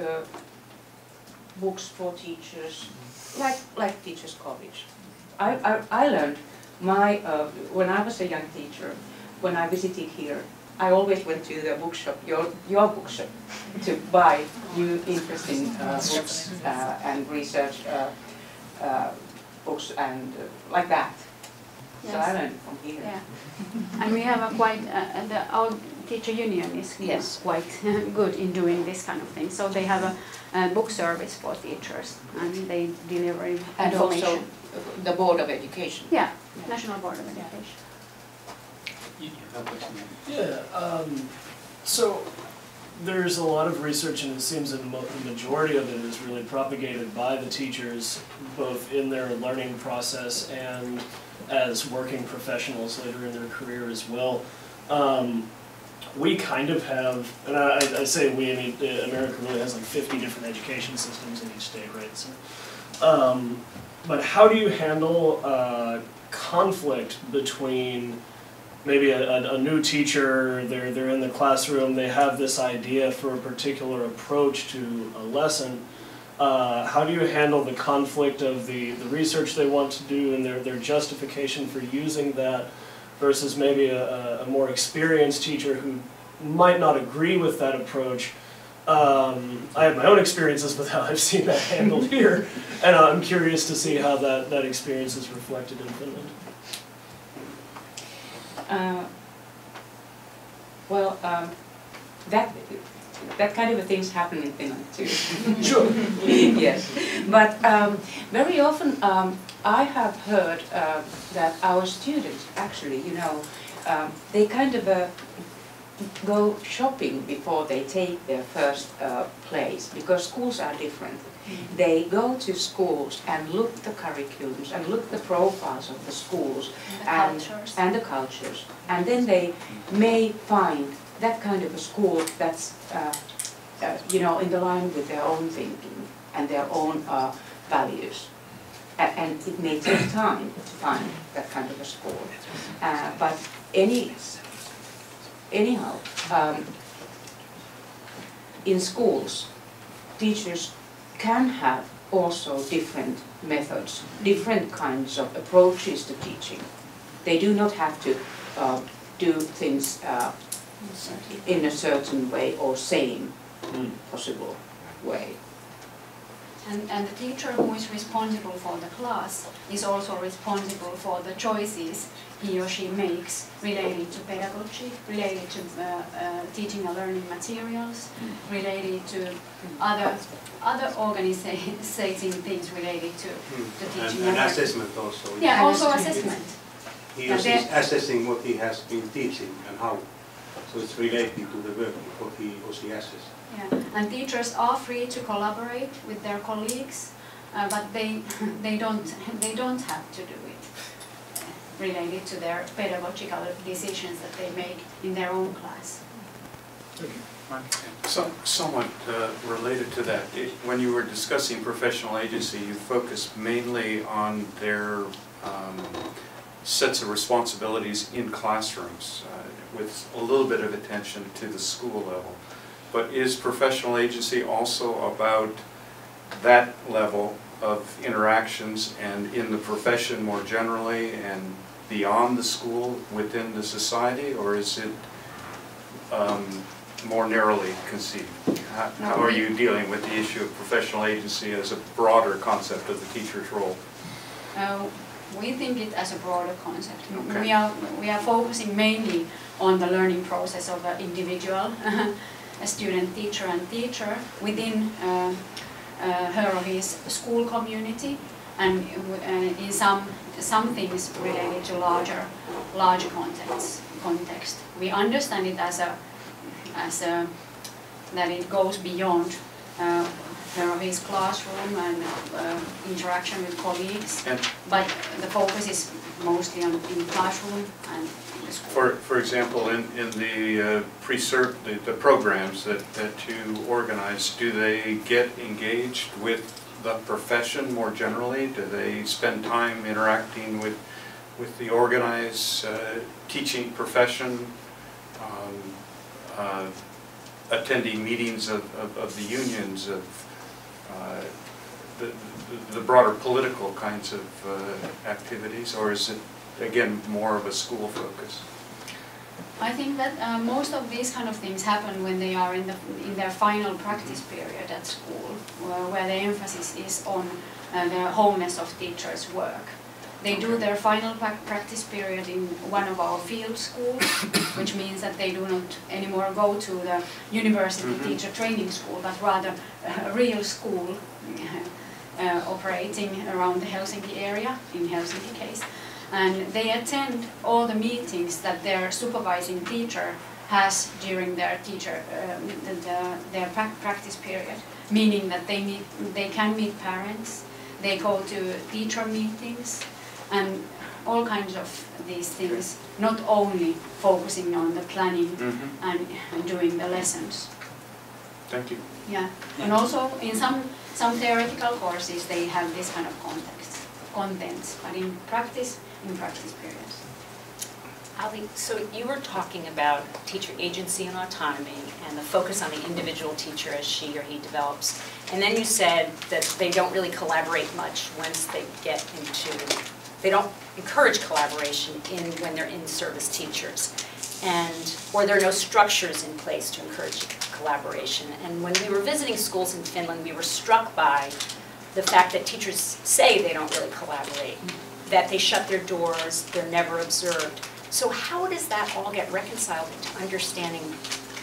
uh, books for teachers, like, like Teachers College. I, I, I learned my, uh, when I was a young teacher, when I visited here, I always went to the bookshop, your, your bookshop, to buy new interesting uh, books uh, and research uh, uh, books and uh, like that. So I learned from here. Yeah, and we have a quite, uh, the, our teacher union is Yes. quite good in doing this kind of thing. So they have a, a book service for teachers and they deliver information. And also the Board of Education. Yeah, National Board of Education. You have a question? Yeah, um, so there's a lot of research and it seems that the majority of it is really propagated by the teachers, both in their learning process and as working professionals later in their career as well. Um, we kind of have, and I, I say we, I mean, uh, America really has like fifty different education systems in each state, right? So, um, but how do you handle, uh, conflict between maybe a, a, new teacher, they're, they're in the classroom, they have this idea for a particular approach to a lesson. Uh, how do you handle the conflict of the, the research they want to do and their, their justification for using that versus maybe a, a, a more experienced teacher who might not agree with that approach? Um, I have my own experiences with how I've seen that handled here, and I'm curious to see how that, that experience is reflected in Finland. Uh, Well, um, that, that kind of a things happen in Finland too. Sure. Yes, but um, very often um, I have heard uh, that our students actually, you know, um, they kind of uh, go shopping before they take their first uh, place because schools are different. They go to schools and look the curriculums and look the profiles of the schools The and, cultures. and the cultures. And then they may find that kind of a school that's, uh, uh, you know, in the line with their own thinking and their own uh, values. And it may take time to find that kind of a school. Uh, But any, anyhow, um, in schools, teachers can have also different methods, different kinds of approaches to teaching. They do not have to uh, do things uh, in a certain way or same Mm. possible way. And, and the teacher who is responsible for the class is also responsible for the choices he or she makes related to pedagogy, related to uh, uh, teaching and learning materials, related to other other organizing things related to, to And teaching and and learning. assessment also. Yeah, And also assessment. assessment. He or she is assessing what he has been teaching and how. So it's related to the work, what he or she assesses. Yeah, and teachers are free to collaborate with their colleagues, uh, but they, they don't, they don't have to do it related to their pedagogical decisions that they make in their own class. Mark? Some, somewhat uh, related to that, it- when you were discussing professional agency, you focused mainly on their um, sets of responsibilities in classrooms, uh, with a little bit of attention to the school level. But is professional agency also about that level of interactions and in the profession more generally and beyond the school, within the society, or is it um, more narrowly conceived? How how are you dealing with the issue of professional agency as a broader concept of the teacher's role? Uh, We think it as a broader concept. Okay. We are, we are focusing mainly on the learning process of an individual, a student, teacher and teacher within uh, uh, her or his school community and uh, in some, some things related to larger, larger context, context. We understand it as a, as a, that it goes beyond uh, his classroom and uh, interaction with colleagues. And But the focus is mostly on in classroom and in the school. for, for example, in, in the uh, pre-cert, the, the programs that, that you organize, do they get engaged with the profession more generally? Do they spend time interacting with, with the organized uh, teaching profession? Um, uh, attending meetings of, of, of the unions, of uh, the, the- broader political kinds of uh, activities, or is it, again, more of a school focus? I think that uh, most of these kind of things happen when they are in the in their final practice period at school, where, where the emphasis is on uh, the wholeness of teachers' work. They do their final prac- practice period in one of our field schools, which means that they do not anymore go to the university Mhm. teacher training school, but rather a real school uh, operating around the Helsinki area, in Helsinki case. And they attend all the meetings that their supervising teacher has during their teacher, um, the, the, their prac- practice period, meaning that they meet, they can meet parents, they go to teacher meetings, and all kinds of these things, not only focusing on the planning Mm-hmm. and, and doing the lessons. Thank you. Yeah, and also in some, some theoretical courses, they have this kind of context, contents, but in practice, practice periods. Ali, so you were talking about teacher agency and autonomy and the focus on the individual teacher as she or he develops. And then you said that they don't really collaborate much once they get into, they don't encourage collaboration in, when they're in-service teachers. And, or there are no structures in place to encourage collaboration. And when we were visiting schools in Finland, we were struck by the fact that teachers say they don't really collaborate, that they shut their doors, they're never observed. So how does that all get reconciled into understanding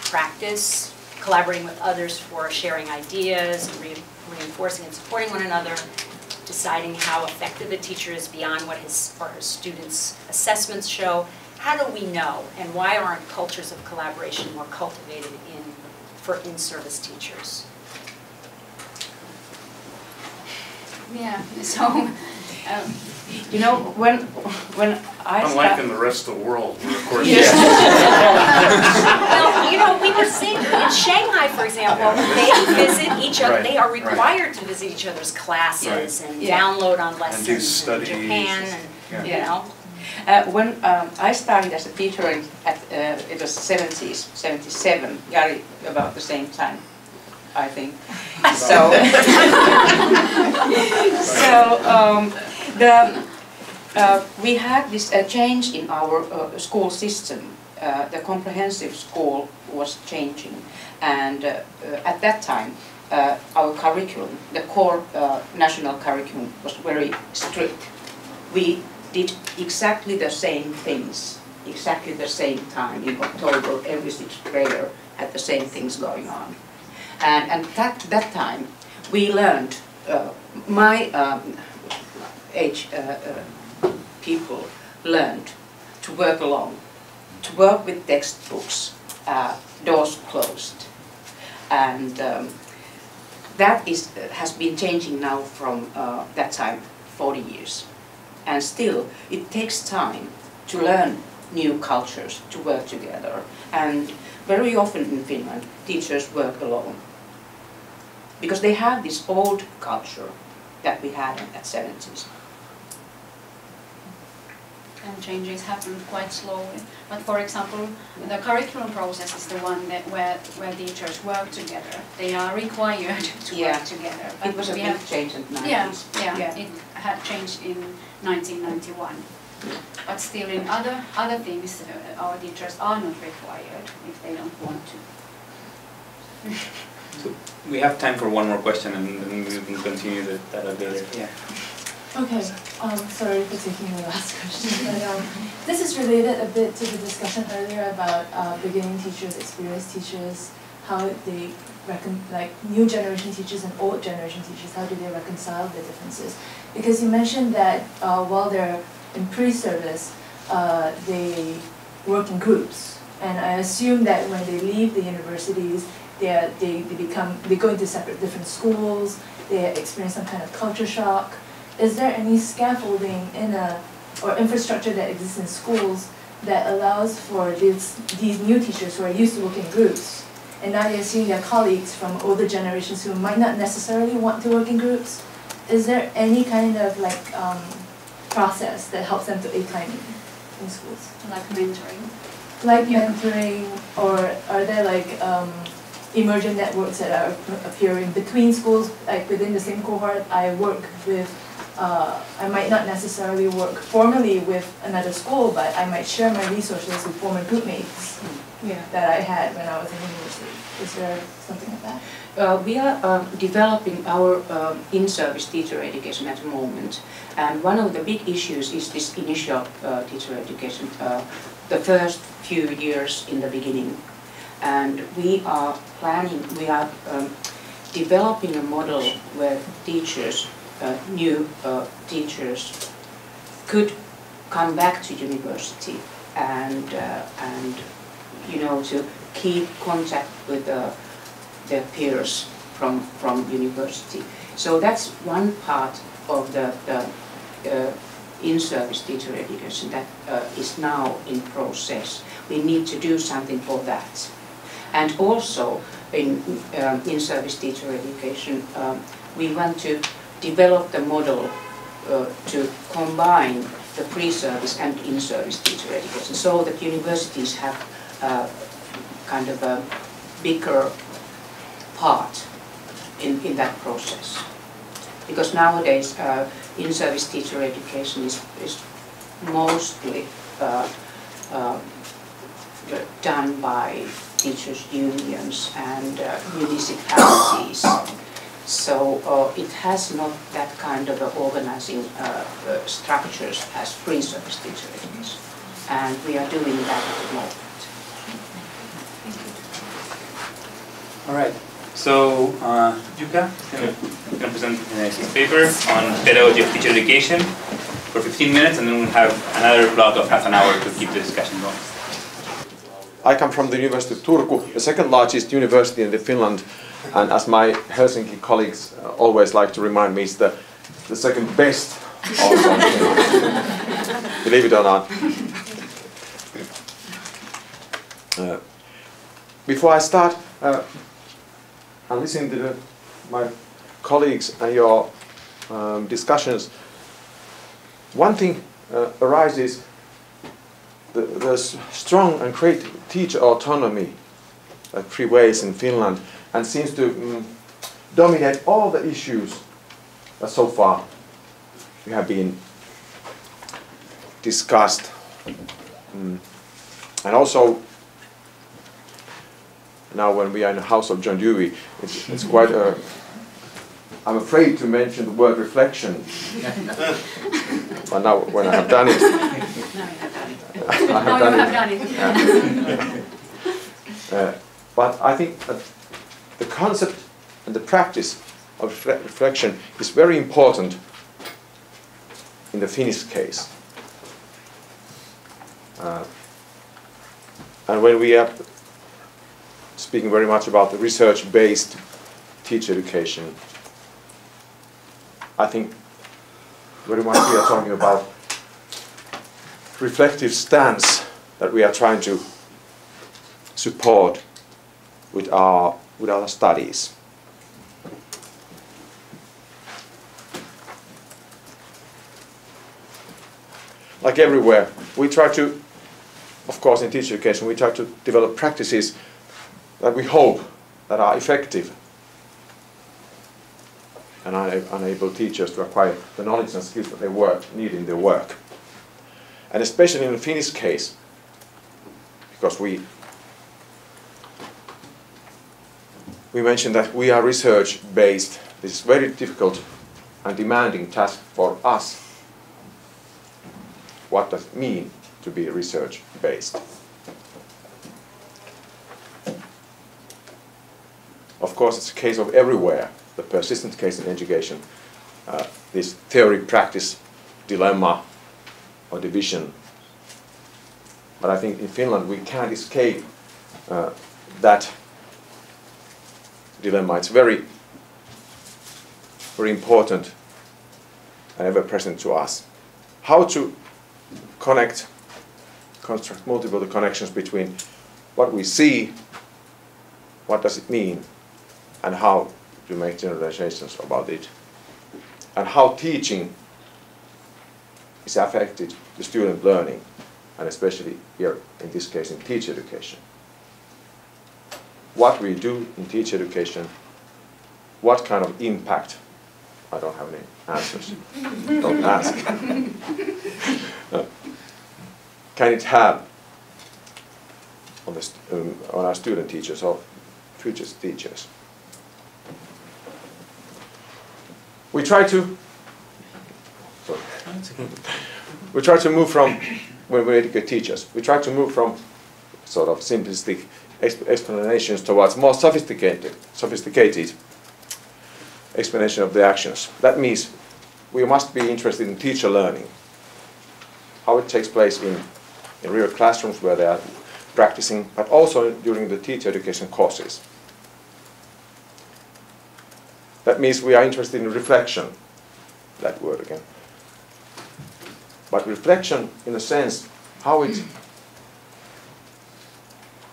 practice, collaborating with others for sharing ideas, re- reinforcing and supporting one another, deciding how effective a teacher is beyond what his or her students' assessments show? How do we know, and why aren't cultures of collaboration more cultivated in, for in-service teachers? Yeah, so, um, You know, when, when I Unlike in the rest of the world, of course. Well, you know, we were seeing, in Shanghai, for example, they visit each other, Right, they are right. required to visit each other's classes and Yeah. download on do lessons in studies. Japan and, you know. Uh, when um, I started as a teacher in, at uh, it was 70s, 77, Gary about the same time, I think. So, so um, the uh, we had this uh, change in our uh, school system. Uh, the comprehensive school was changing, and uh, uh, at that time, uh, our curriculum, the core uh, national curriculum, was very strict. We did exactly the same things, exactly the same time in October. Every sixth grader had the same things going on, and and that that time we learned. Uh, my um, age uh, uh, people learned to work alone, to work with textbooks, uh, doors closed, and um, that is has been changing now from uh, that time 40 years and still it takes time to learn new cultures to work together and very often in finland teachers work alone because they have this old culture that we had in the 70s and changes happen quite slowly. But for example, the curriculum process is the one that where, where teachers work together. They are required to Yeah. work together. it was a big have- change in the 90s Yeah, yeah, Yeah. it had changed in 1991. But still in other, other things, uh, our teachers are not required if they don't want to. We have time for one more question and then we can continue the- that later. Yeah. Okay, um, sorry for taking the last question, but, um, this is related a bit to the discussion earlier about, uh, beginning teachers, experienced teachers, how they recon, like, new generation teachers and old generation teachers, how do they reconcile the differences? Because you mentioned that, uh, while they're in pre-service, uh, they work in groups. And I assume that when they leave the universities, they are, they, they become, they go into separate different schools, they experience some kind of culture shock. Is there any scaffolding in a, or infrastructure that exists in schools that allows for these, these new teachers who are used to working in groups? And now they're seeing their colleagues from older generations who might not necessarily want to work in groups. Is there any kind of like, um, process that helps them to acclimate in schools? Like mentoring. Like mentoring, or are there like, um, emergent networks that are appearing between schools, like within the same cohort, I work with, uh, I might not necessarily work formally with another school, but I might share my resources with former group mates that I had when I was in university. Is there something like that? Uh, we are um, developing our um, in-service teacher education at the moment, and one of the big issues is this initial uh, teacher education, uh, the first few years in the beginning. And we are planning, we are um, developing a model where teachers, uh, new uh, teachers, could come back to university and uh, and you know to keep contact with the their peers from, from university. So that's one part of the, the uh, in-service teacher education that uh, is now in process. We need to do something for that. And also in um, in-service teacher education, um, we want to develop the model uh, to combine the pre-service and in-service teacher education so that universities have uh, kind of a bigger part in, in that process. Because nowadays, uh, in-service teacher education is, is mostly uh, uh, done by teachers' unions and uh, municipalities. So uh, it has not that kind of organizing uh, uh, structures as pre-service teacher education. And we are doing that at the moment. All right. So, uh, Jukka is going to present uh, his paper on pedagogy of teacher education for 15 minutes, and then we'll have another block of half an hour to keep the discussion going. I come from the University of Turku, the second largest university in the Finland, and as my Helsinki colleagues uh, always like to remind me, it's the, the second best also. Believe it or not. Uh, before I start, uh, and listening to the, my colleagues and your um, discussions, one thing uh, arises the, the strong and great teacher autonomy that prevails in Finland and seems to um, dominate all the issues that so far we have been discussed. Mm. And also, now when we are in the house of John Dewey, it's, it's quite a. I'm afraid to mention the word reflection. but now, when I have done it, I have done it. have done it. Uh, but I think that the concept and the practice of reflection is very important in the Finnish case. Uh, and when we are speaking very much about the research-based teacher education, I think very much we are talking about reflective stance that we are trying to support with our with our studies. Like everywhere, we try to, of course, in teacher education, we try to develop practices that we hope that are effective and ena- enable teachers to acquire the knowledge and skills that they work, need in their work. And especially in the Finnish case, because we we mentioned that we are research based. This is very difficult and demanding task for us. What does it mean to be research Of course, it's a case of everywhere, the persistent case in education, uh, this theory practice dilemma or division. But I think in Finland we can't escape uh, that dilemma. It's very, very important and ever present to us. How to connect, construct multiple connections between what we see, what does it mean, and how to make generalizations about it, and how teaching is affected to student learning, and especially here in this case in teacher education. what we do in teacher education, what kind of impact, I don't have any answers, don't ask, can it have on, the, um, on our student teachers or future teachers? We try to we try to move from when we educate teachers, we try to move from sort of simplistic exp- explanations towards more sophisticated, sophisticated explanation of the actions. That means we must be interested in teacher learning, how it takes place in, in real classrooms where they are practicing, but also during the teacher education courses. That means we are interested in reflection, that word again. But reflection, in a sense, how it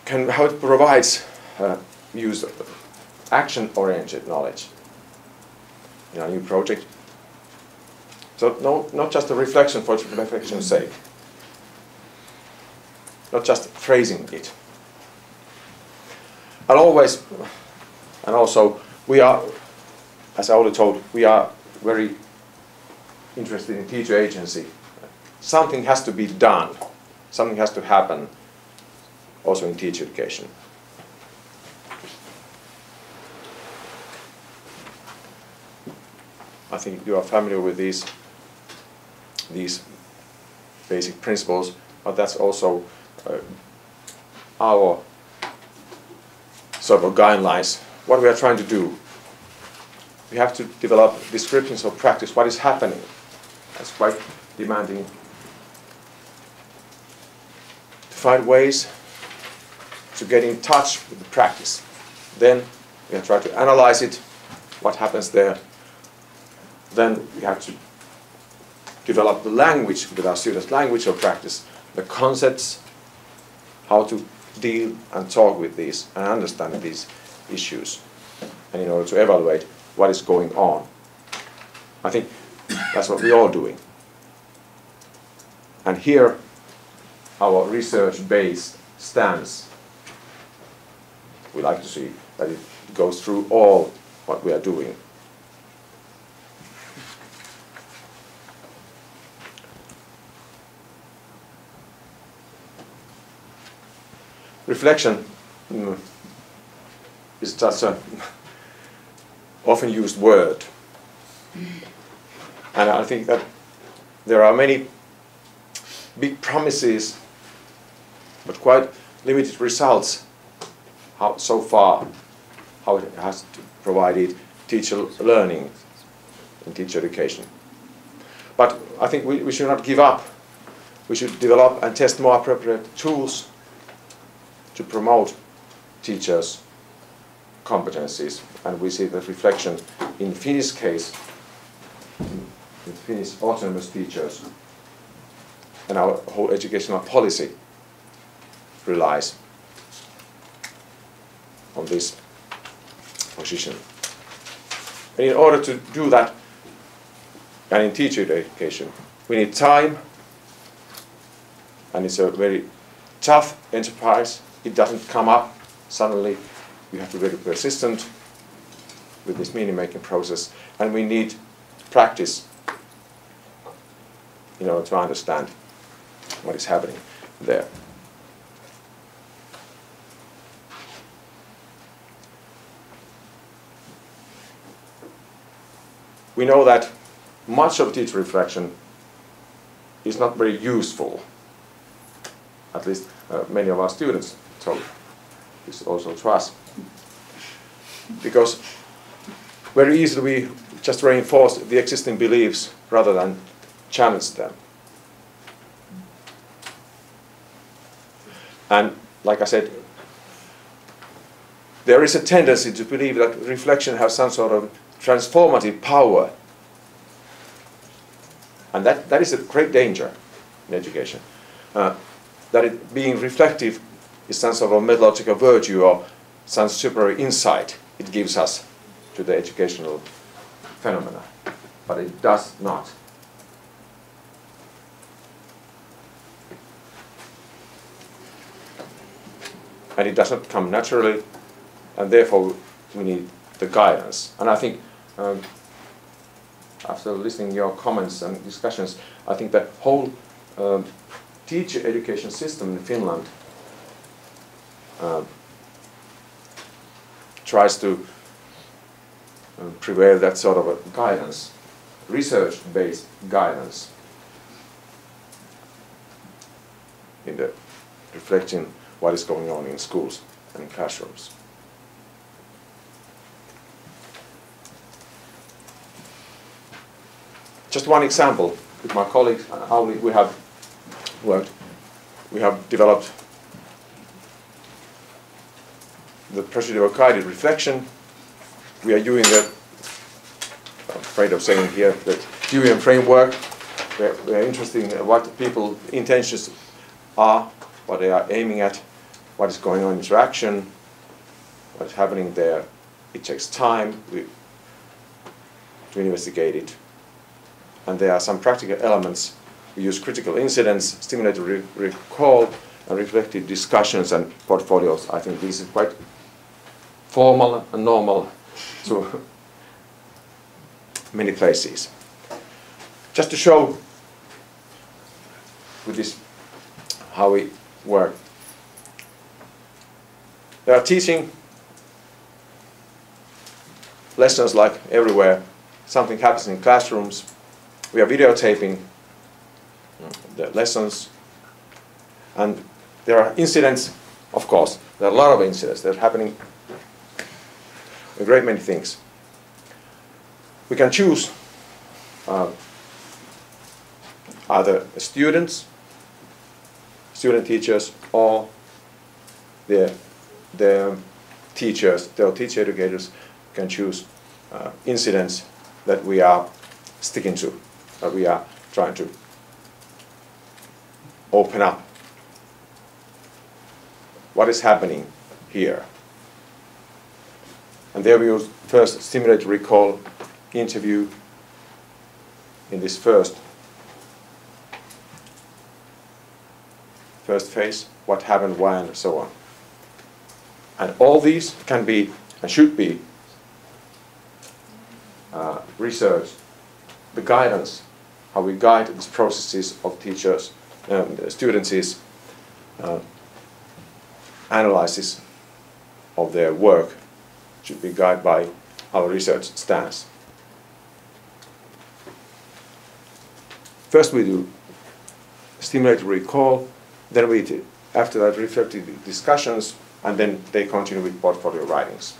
can, how it provides uh, use action-oriented knowledge in a new project. So no, not just a reflection for reflection's sake, not just phrasing it. And always, and also, we are, as I already told, we are very interested in teacher agency. Something has to be done, something has to happen also in teacher education. I think you are familiar with these, these basic principles, but that's also uh, our sort of guidelines, what we are trying to do. We have to develop descriptions of practice, what is happening. That's quite demanding. To find ways to get in touch with the practice. Then we have to try to analyze it, what happens there. Then we have to develop the language with our students, language of practice, the concepts, how to deal and talk with these and understand these issues, and in order to evaluate what is going on. I think that's what we're all doing. And here, our research-based stance, we like to see that it goes through all what we are doing. Reflection mm, is just a often used word. And I think that there are many big promises, but quite limited results how, so far, how it has provided teacher learning and teacher education. But I think we, we should not give up. We should develop and test more appropriate tools to promote teachers' competencies. And we see the reflection in Finnish case, in Finnish autonomous teachers, and our whole educational policy relies on this position. And in order to do that, and in teacher education, we need time, and it's a very tough enterprise. It doesn't come up suddenly. We have to be very persistent with this meaning making process, and we need practice in order to understand what is happening there. We know that much of teacher reflection is not very useful. At least uh, many of our students told this also to us. Because very easily we just reinforce the existing beliefs rather than challenge them. And like I said, there is a tendency to believe that reflection has some sort of transformative power. And that, that is a great danger in education. Uh, that it, being reflective is some sort of methodological virtue or some superior insight it gives us to the educational phenomena. But it does not. And it does not come naturally, and therefore we need the guidance. And I think um, after listening your comments and discussions, I think the whole um, teacher education system in Finland um, tries to prevail that sort of a guidance, research-based guidance in the reflecting what is going on in schools and in classrooms. Just one example, with my colleagues, uh, how we we have worked, we have developed the procedure of guided reflection. We are doing the, I'm afraid of saying here, the Deweyan framework. We're, we're interested in what people intentions are, what they are aiming at, what is going on in interaction, what is happening there. It takes time we, to investigate it. And there are some practical elements. We use critical incidents, stimulated re recall, and reflective discussions and portfolios. I think this is quite formal and normal to many places. Just to show with this how we work. They are teaching lessons like everywhere. Something happens in classrooms. We are videotaping the lessons. And there are incidents, of course. There are a lot of incidents that are happening a great many things. We can choose uh, either students, student teachers, or the, the teachers, the teacher educators can choose uh, incidents that we are sticking to, that we are trying to open up. What is happening here? And there we will first stimulate recall interview in this first first phase, what happened, why, and so on. And all these can be and should be uh, research, the guidance, how we guide these processes of teachers and um, students is uh, analysis of their work should be guided by our research stance. First we do stimulate recall, then we, after that, reflective discussions, and then they continue with portfolio writings.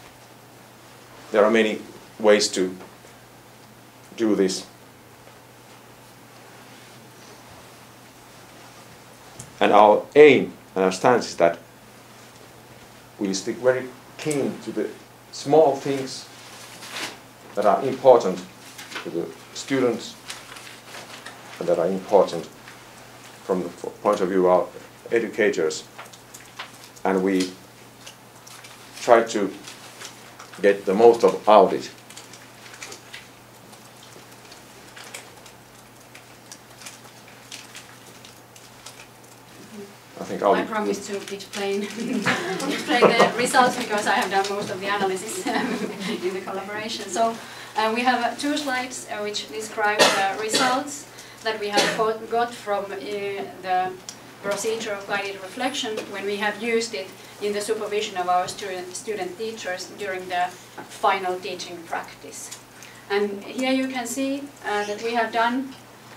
There are many ways to do this. And our aim and our stance is that we stick very keen to the small things that are important to the students and that are important from the point of view of educators. And we try to get the most of out it. I think I'll I promise to explain, explain the results because I have done most of the analysis in the collaboration. So uh, we have two slides uh, which describe the results that we have got from uh, the procedure of guided reflection when we have used it in the supervision of our student, student teachers during the final teaching practice. And here you can see uh, that we have done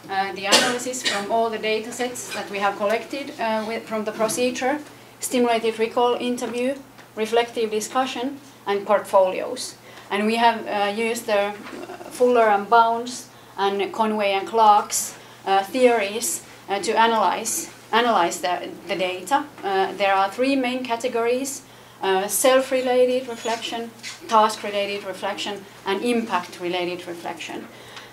the analysis from all the data sets that we have collected uh, with, from the procedure, stimulated recall interview, reflective discussion, and portfolios. And we have uh, used the uh, Fuller and Bounds and Conway and Clark's uh, theories uh, to analyze, analyze the, the data. there are three main categories, self-related reflection, task-related reflection, and impact-related reflection.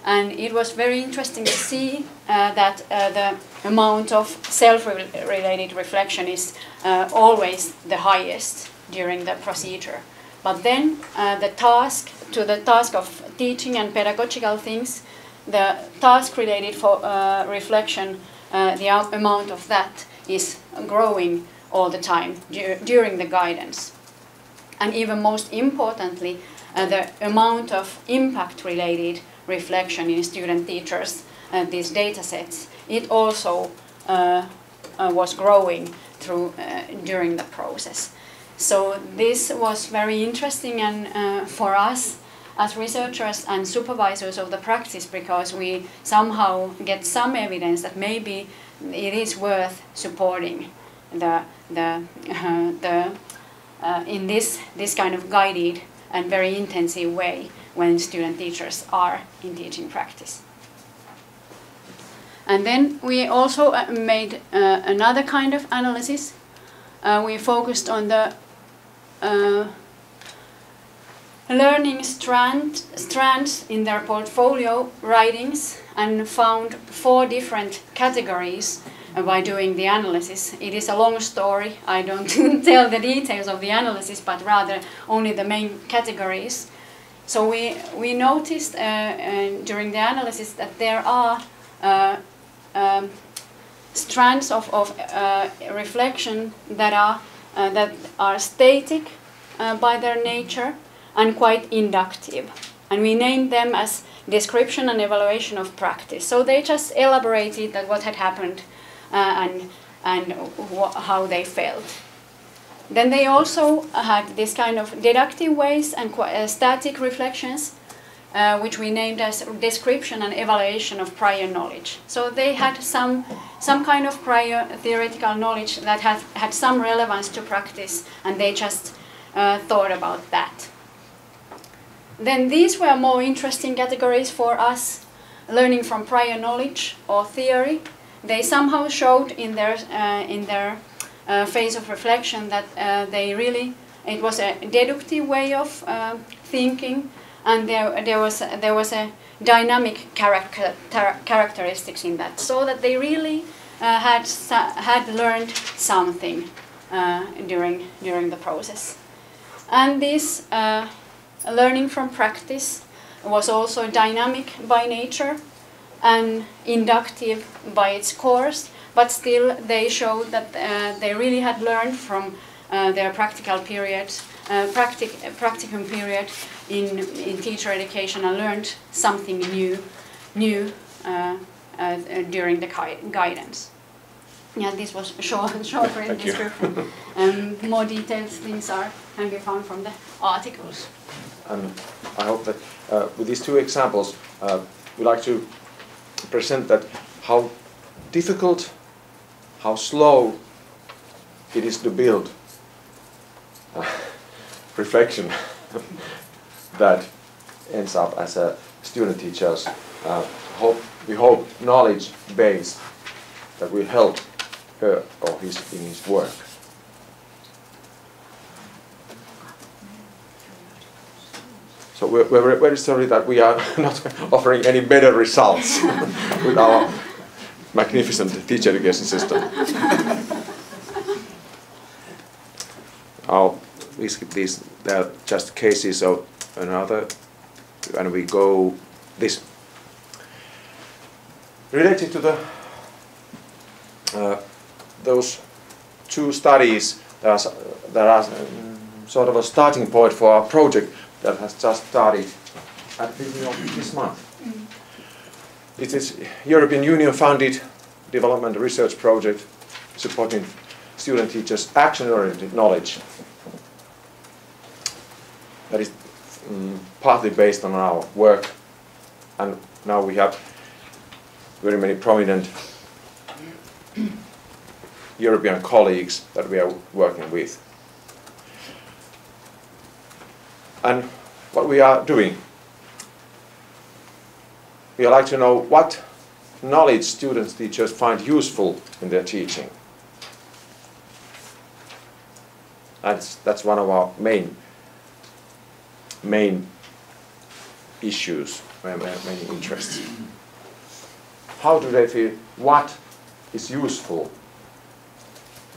And it was very interesting to see uh, that uh, the amount of self-related reflection is uh, always the highest during the procedure. But then uh, the task, to the task of teaching and pedagogical things, the task-related for, uh, reflection, the amount of that is growing all the time during the guidance. and even most importantly, uh, the amount of impact-related reflection in student teachers, and these data sets, it also uh, uh, was growing through uh, during the process. So this was very interesting and uh, for us as researchers and supervisors of the practice because we somehow get some evidence that maybe it is worth supporting the, the, uh, the, uh, in this, this kind of guided and very intensive way when student teachers are in teaching practice. And then we also uh, made uh, another kind of analysis. Uh, we focused on the uh, learning strand, strands in their portfolio writings and found four different categories by doing the analysis. It is a long story. I don't tell the details of the analysis, but rather only the main categories. So we, we noticed uh, during the analysis that there are uh, um, strands of, of uh, reflection that are, that are static by their nature and quite inductive. And we named them as description and evaluation of practice. So they just elaborated that what had happened uh, and, and how they felt. Then they also had this kind of deductive ways and uh, static reflections, uh, which we named as description and evaluation of prior knowledge. So they had some, some kind of prior theoretical knowledge that had, had some relevance to practice, and they just uh, thought about that. Then these were more interesting categories for us, learning from prior knowledge or theory. They somehow showed in their, uh, in their phase of reflection that uh, they really, it was a deductive way of uh, thinking and there, there, was, there was a dynamic character, characteristics in that, so that they really uh, had, had learned something uh, during, during the process. And this learning from practice was also dynamic by nature and inductive by its course, but still they showed that uh, they really had learned from uh, their practical period, uh, practic practicum period in, in teacher education and learned something new, new uh, uh, during the guidance. Yeah, this was a short, short description. um, more detailed things are can be found from the articles. And I hope that uh, with these two examples, uh, we'd like to present that how difficult, how slow it is to build reflection that ends up as a student teacher's uh, hope, we hope knowledge base that will help her or his in his work. So we're, we're very sorry that we are not offering any better results with our magnificent teacher education system. I'll skip these, they're just cases of another, and we go this. Related to the uh, those two studies that are, that are um, sort of a starting point for our project that has just started at the beginning of this month. It is European Union funded development research project supporting student teachers action-oriented knowledge. That is um, partly based on our work and now we have very many prominent European colleagues that we are working with. and what we are doing. We like to know what knowledge students, teachers find useful in their teaching. That's, that's one of our main, main issues, main, interests. How do they feel? What is useful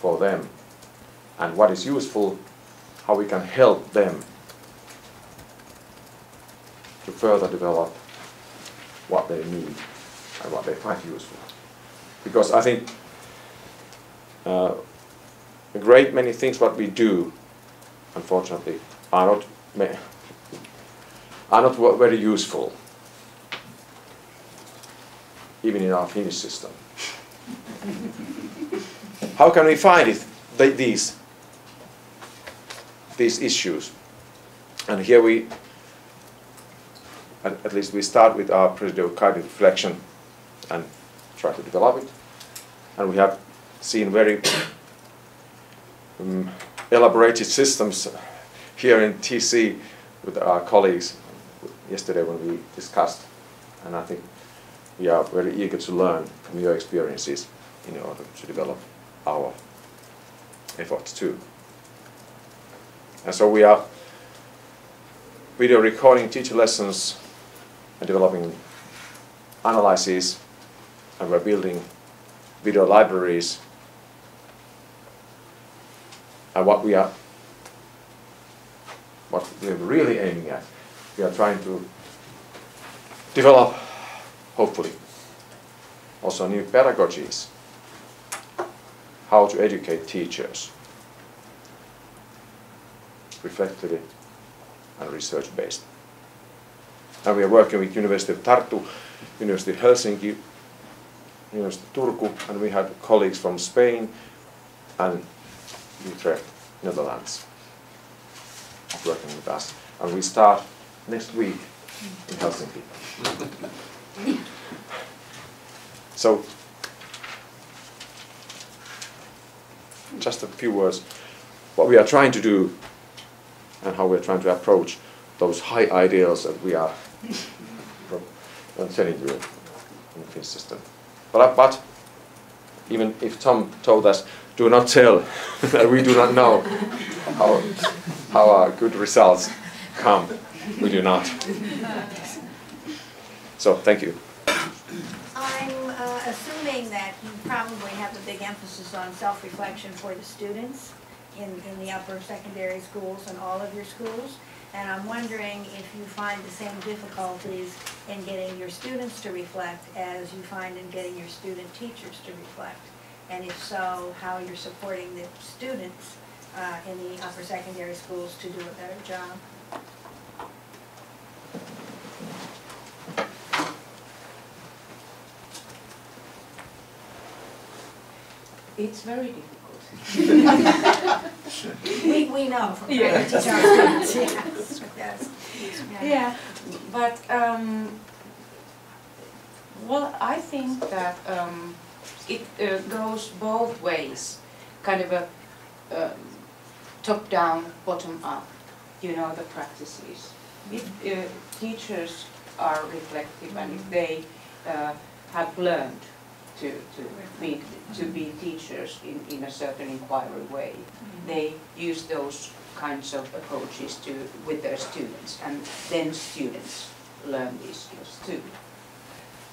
for them? And what is useful, how we can help them to further develop what they need and what they find useful. Because I think uh, a great many things what we do unfortunately, are not, are not very useful, even in our Finnish system. How can we find it, th- these, these issues? And here we, at, at least we start with our guided reflection and try to develop it. And we have seen very um, elaborated systems here in TC with our colleagues yesterday when we discussed. And I think we are very eager to learn from your experiences in order to develop our efforts too. And so we are video recording teacher lessons and developing analyses and we're building video libraries. And what we are what we're really aiming at we are trying to develop hopefully also new pedagogies. How to educate teachers reflectively and research based and we are working with University of Tartu, University of Helsinki, University of Turku, and we had colleagues from Spain and Utrecht, Netherlands, working with us. And we start next week in Helsinki. so, just a few words. What we are trying to do and how we are trying to approach those high ideals that we are from, I'm in Finnish system. But, but even if Tom told us, do not tell that we do not know how, how our good results come, we do not. So, thank you. I'm uh, assuming that you probably have a big emphasis on self-reflection for the students in, in the upper secondary schools and all of your schools. And I'm wondering if you find the same difficulties in getting your students to reflect as you find in getting your student teachers to reflect. And if so, how you're supporting the students uh, in the upper secondary schools to do a better job. It's very difficult. We, we know from Yeah. trying to teach our students, yes, yes. Yeah, but, um, well, I think that, um, it uh, goes both ways, kind of a, um, top-down, bottom-up, you know, the practices. If uh, teachers are reflective and if they uh, have learned to, to be, to be teachers in, in a certain inquiry way, they use those kinds of approaches to, with their students, and then students learn these skills too.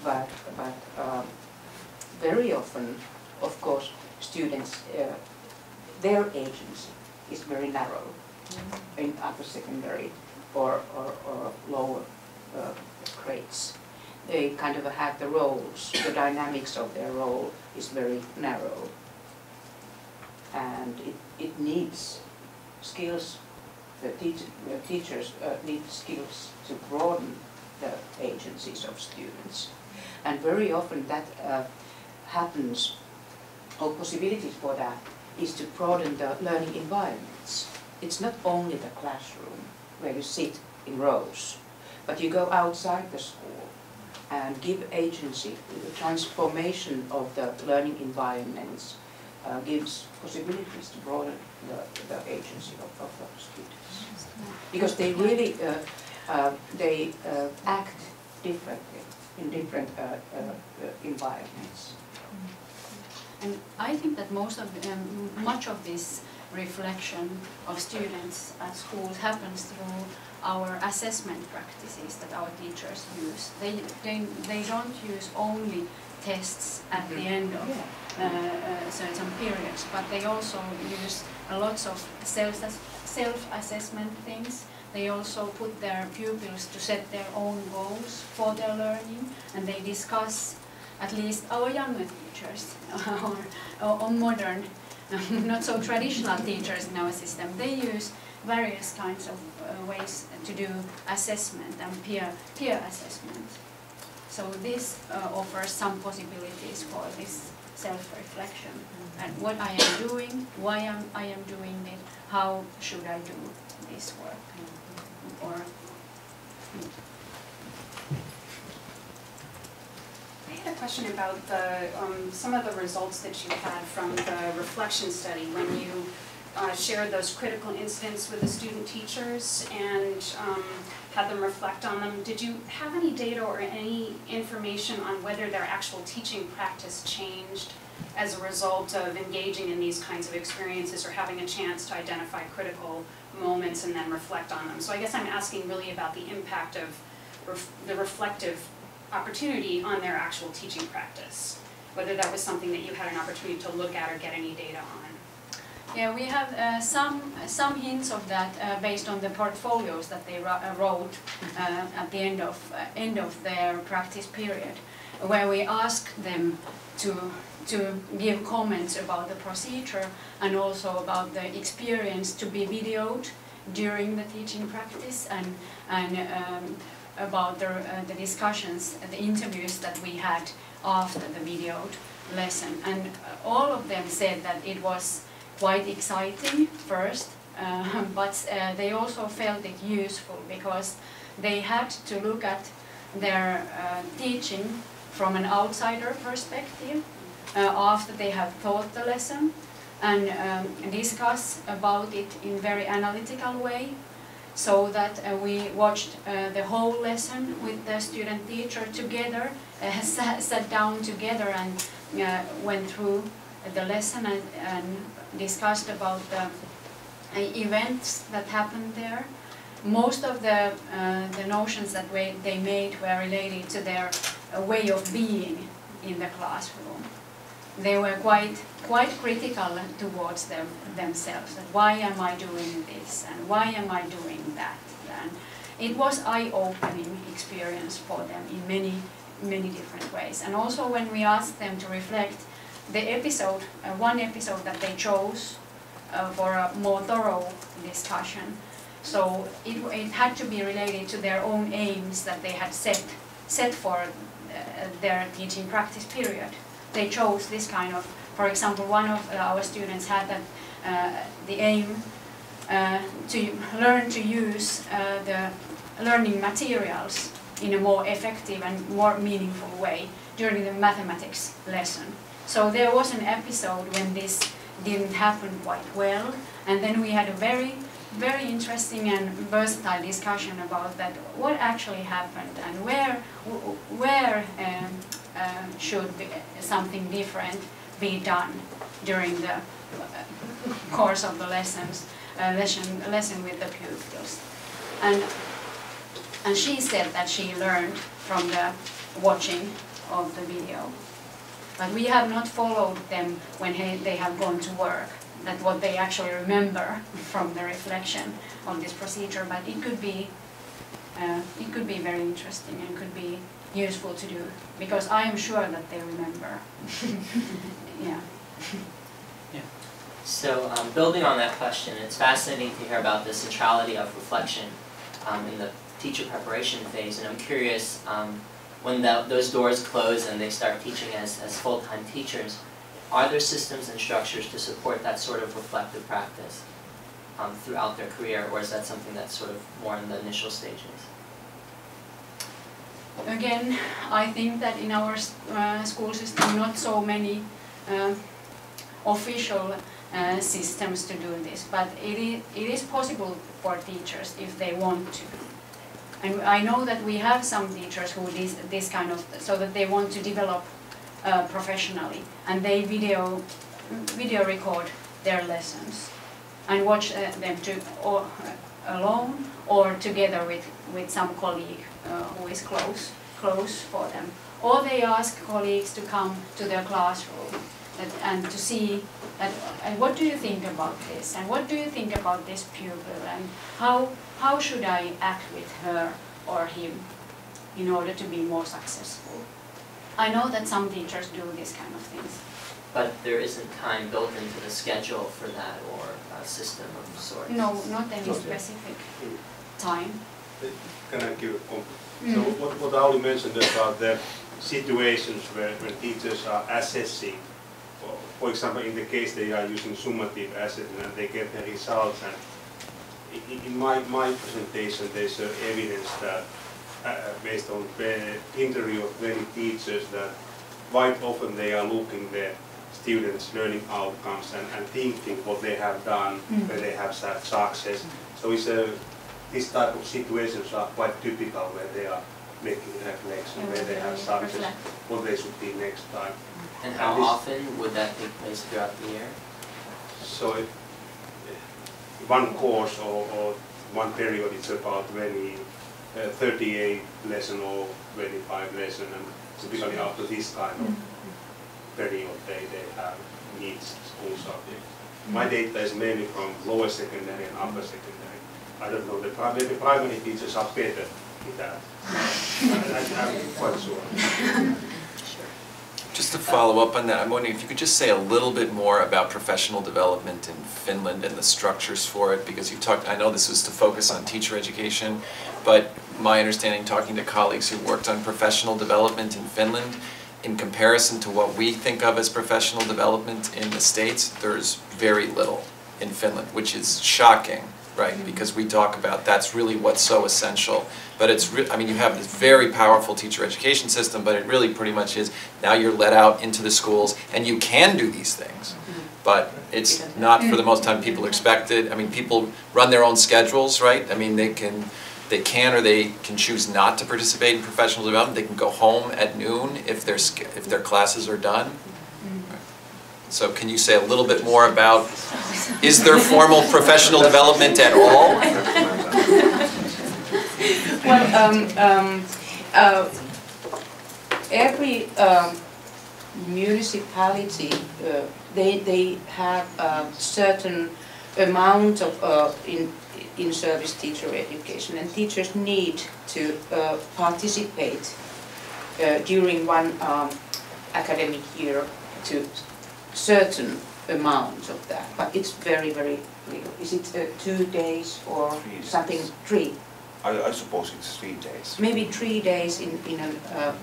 But, but um, very often, of course, students, uh, their agency is very narrow in upper secondary or, or, or lower uh, grades. They kind of have the roles, the dynamics of their role is very narrow. And it, it needs skills, the teach, the teachers uh, need skills to broaden the agencies of students. And very often that uh, happens, or possibilities for that, is to broaden the learning environments. It's not only the classroom where you sit in rows, but you go outside the school and give agency, the transformation of the learning environments uh, gives possibilities to broaden the, the agency of, of the students. Because they really, uh, uh, they uh, act differently in different uh, uh, environments. And I think that most of, um, much of this reflection of students at schools happens through our assessment practices that our teachers use. They, they, they don't use only tests at the end of uh, uh, certain periods, but they also use a lots of self, self-assessment things. They also put their pupils to set their own goals for their learning, and they discuss, at least our younger teachers, or, or modern not so traditional teachers in our system, they use various kinds of uh, ways to do assessment and peer, peer assessment. So this uh, offers some possibilities for this self-reflection. And what I am doing, why am, I am doing it, how should I do this work? Or I had a question about the, um, some of the results that you had from the reflection study when you uh, shared those critical incidents with the student teachers and um, had them reflect on them. Did you have any data or any information on whether their actual teaching practice changed as a result of engaging in these kinds of experiences or having a chance to identify critical moments and then reflect on them? So I guess I'm asking really about the impact of ref the reflective opportunity on their actual teaching practice, whether that was something that you had an opportunity to look at or get any data on. Yeah, we have uh, some some hints of that uh, based on the portfolios that they uh, wrote uh, at the end of uh, end of their practice period, where we ask them to to give comments about the procedure and also about the experience to be videoed during the teaching practice and and um, about the, uh, the discussions, the interviews that we had after the videoed lesson. And all of them said that it was quite exciting first, uh, but uh, they also felt it useful because they had to look at their uh, teaching from an outsider perspective uh, after they have taught the lesson and um, discuss about it in very analytical way so that uh, we watched uh, the whole lesson with the student teacher together, sat, sat, down together and went through the lesson and, and discussed about the uh, events that happened there. Most of the, uh, the notions that we, they made were related to their way of being in the classroom. They were quite quite critical towards them themselves. Why am I doing this and why am I doing that? And it was eye-opening experience for them in many many different ways. And also when we asked them to reflect, the episode, uh, one episode that they chose uh, for a more thorough discussion. So it, it had to be related to their own aims that they had set set for uh, their teaching practice period. They chose this kind of for example, one of our students had uh, the aim uh, to learn to use uh, the learning materials in a more effective and more meaningful way during the mathematics lesson. So there was an episode when this didn't happen quite well, and then we had a very, very interesting and versatile discussion about that, what actually happened and where, where um, uh, should something different be done during the uh, course of the lessons, uh, lesson, lesson with the pupils. And, and she said that she learned from the watching of the video. But we have not followed them when they have gone to work, that what they actually remember from the reflection on this procedure, but it could be uh, it could be very interesting and could be useful to do because I am sure that they remember. yeah. yeah. So um, building on that question, it's fascinating to hear about the centrality of reflection um, in the teacher preparation phase, and I'm curious um, when the, those doors close and they start teaching as, as full-time teachers, are there systems and structures to support that sort of reflective practice um, throughout their career, or is that something that's sort of more in the initial stages? Again, I think that in our uh, school system, not so many uh, official uh, systems to do this, but it is, it is possible for teachers if they want to. And I know that we have some teachers who this, this kind of, so that they want to develop uh, professionally, and they video, video record their lessons and watch uh, them to, or, uh, alone or together with, with some colleague uh, who is close, close for them. Or they ask colleagues to come to their classroom that, and to see that, and what do you think about this, and what do you think about this pupil, and how, how should I act with her or him in order to be more successful. I know that some teachers do these kind of things. but there isn't time built into the schedule for that or a system of sorts? No, not any Not specific time. Can I give a comment? Mm. So what, what Auli mentioned about the situations where, when teachers are assessing, for, example, in the case they are using summative assessment and they get the results and in my, my presentation, there's uh, evidence that, uh, based on the interview of many teachers, that quite often they are looking the students' learning outcomes and, and thinking what they have done, Mm. where they have success. So it's a, this type of situations are quite typical where they are making reflection, where they have success, what they should be next time. And how this- often would that take place throughout the year? So it, one course or, or one period is about 20, uh, 38 lesson or 25 lesson and typically after this kind of period they, they have needs school subjects. My data is mainly from lower secondary and upper secondary. I don't know, the pri- maybe primary teachers are better in that. I, I, I'm quite sure. Just to follow up on that, I'm wondering if you could just say a little bit more about professional development in Finland and the structures for it, because you talked, I know this was to focus on teacher education, but my understanding, talking to colleagues who worked on professional development in Finland, in comparison to what we think of as professional development in the States, there's very little in Finland, which is shocking, right? Mm-hmm. Because we talk about that's really what's so essential. But it's, I mean, you have this very powerful teacher education system, but it really pretty much is, now you're let out into the schools and you can do these things. Mm-hmm. But it's not for the most time people expect it. I mean, people run their own schedules, right? I mean, they can, they can or they can choose not to participate in professional development. They can go home at noon if their, if their classes are done. Mm-hmm. So can you say a little bit more about, is there formal professional development at all? Well, um, um, uh, every um, municipality, uh, they, they have a certain amount of uh, in, in-service teacher education, and teachers need to uh, participate uh, during one um, academic year to certain amount of that, but it's very, very little. Is it uh, two days or Three days. something, three? I, I suppose it's three days. maybe three days in, in an uh,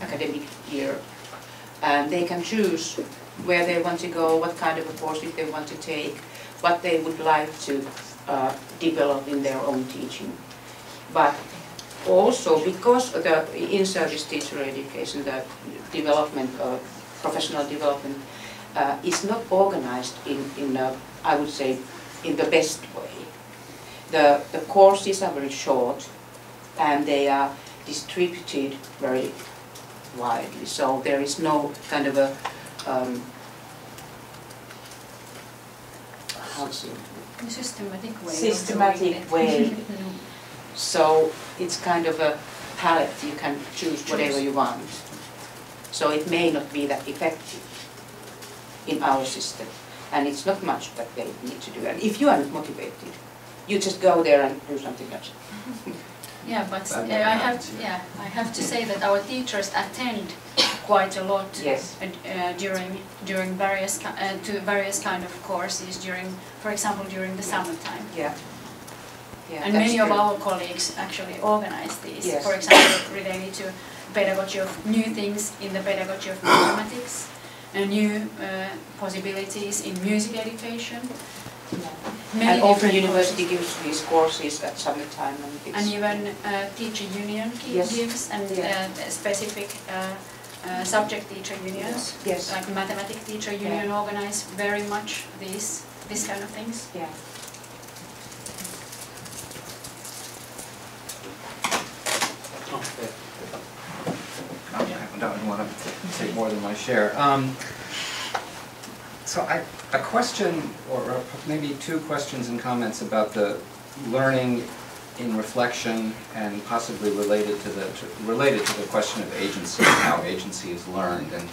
academic year. And they can choose where they want to go, what kind of a course if they want to take, what they would like to uh, develop in their own teaching. But also because the in-service teacher education, the development, uh, professional development, uh, is not organized in, in uh, I would say, in the best way. The, the courses are very short and they are distributed very widely. So there is no kind of a, um, Systematic way. systematic way. So it's kind of a palette, you can choose whatever you want. So it may not be that effective in our system. And it's not much that they need to do. And if you are not motivated, you just go there and do something else. Yeah, but uh, I have, too. yeah, I have to say that our teachers attend quite a lot Yes. uh, uh, during, during various, uh, to various kind of courses during, for example, during the summertime. Yeah. Yeah, And that's many of our colleagues actually organize these, Yes. for example, related to pedagogy of new things in the pedagogy of mathematics, and new uh, possibilities in music education. Many And often university courses. gives these courses at summertime and it's. And even uh, teacher union Yes. gives, and Yeah. uh, specific uh, uh, subject teacher unions. Yes. Like mathematics teacher union organize very much these, this kind of things. Yeah. I don't want to take more than my share. Um, So I, a question, or maybe two questions and comments about the learning in reflection and possibly related to the, to- related to the question of agency and how agency is learned. And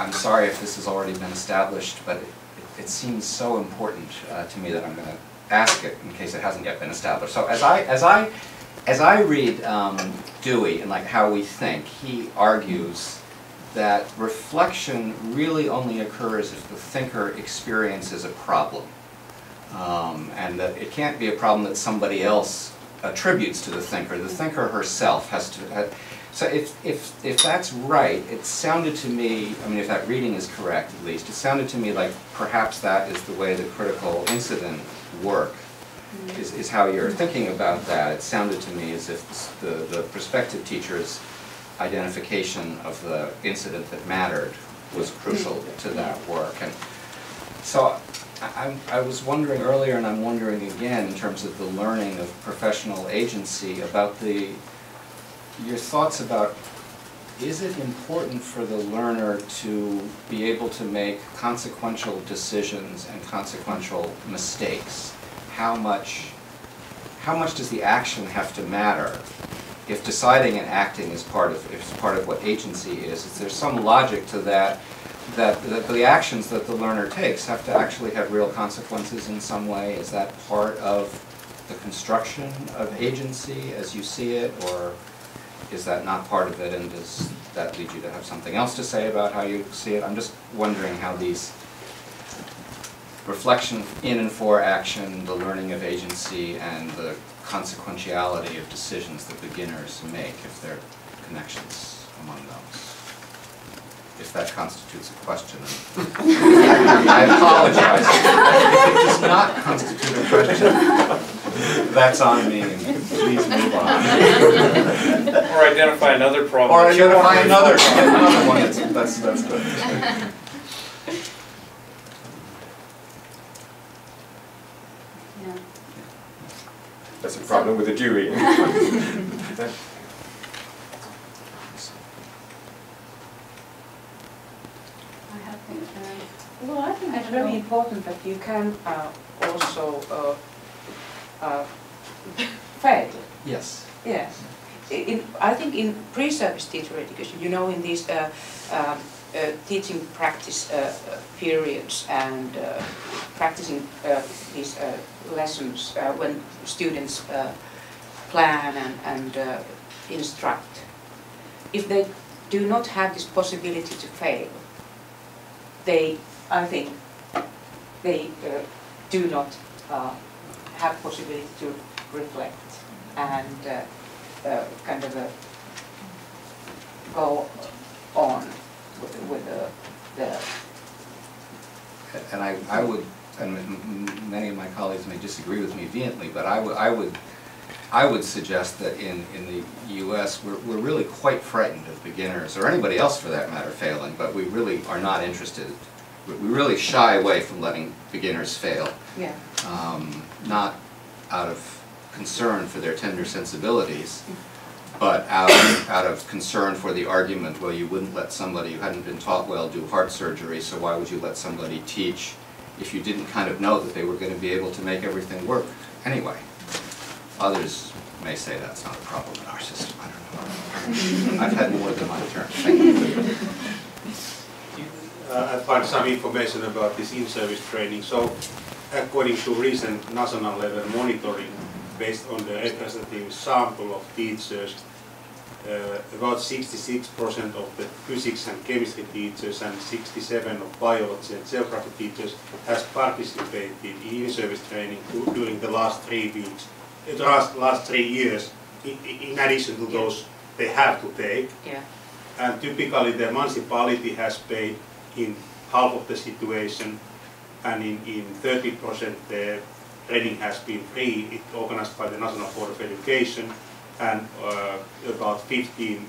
I'm sorry if this has already been established, but it, it seems so important uh, to me that I'm going to ask it in case it hasn't yet been established. So as I, as I, as I read um, Dewey and like how we think, he argues that reflection really only occurs if the thinker experiences a problem. Um, and that it can't be a problem that somebody else attributes to the thinker. The thinker herself has to. so if, if, if that's right, it sounded to me, I mean, if that reading is correct at least, it sounded to me like perhaps that is the way the critical incident work is, is how you're thinking about that. It sounded to me as if the, the prospective teacher's identification of the incident that mattered was crucial mm-hmm. to that work. And so I, I'm- was wondering earlier, and I'm wondering again, in terms of the learning of professional agency, about the, your thoughts about, is it important for the learner to be able to make consequential decisions and consequential mistakes? How much, how much does the action have to matter? If deciding and acting is part of, is part of what agency is, is there some logic to that that, that the actions that the learner takes have to actually have real consequences in some way? Is that part of the construction of agency as you see it, or is that not part of it, and does that lead you to have something else to say about how you see it? I'm just wondering how these reflection in and for action, the learning of agency, and the consequentiality of decisions that beginners make, if there are connections among those if that constitutes a question. I apologize. If it does not constitute a question, that's on me, please move on. Or identify another problem. Or that you want identify another, another one, that's, that's, that's good. Yeah. That's a problem with the jury. I have been, uh, Well, I think it's very important that you can uh, also uh, uh, fail. Yes. Yes. I- In, I think in pre-service teacher education, you know, in these uh, um, uh, teaching practice uh, uh, periods and uh, practicing uh, these uh, lessons uh, when students uh, plan and, and uh, instruct, if they do not have this possibility to fail, they, I think, they uh, do not have possibility to reflect and kind of go on with, with the And I, I would, and many of my colleagues may disagree with me vehemently, but I would, I would, I would suggest that in, in the US, we're, we're really quite frightened of beginners, or anybody else for that matter, failing, but we really are not interested. We we really shy away from letting beginners fail. yeah. um, not out of concern for their tender sensibilities, but out, out of concern for the argument, well, you wouldn't let somebody who hadn't been taught well do heart surgery, so why would you let somebody teach if you didn't kind of know that they were going to be able to make everything work anyway? Others may say that's not a problem in our system, I don't know. I've had more than my turn. Thank you. Uh, I find some information about this in-service training. So according to recent national level monitoring, based on the representative sample of teachers, uh, about 66% of the physics and chemistry teachers and 67 of biology and geography teachers has participated in in-service training during the last three weeks, uh, the last, last three years, in, in addition to those they have to take. Yeah. And typically the municipality has paid in half of the situation and in, in 30% the training has been free, it organized by the National Board of Education and uh, about 15%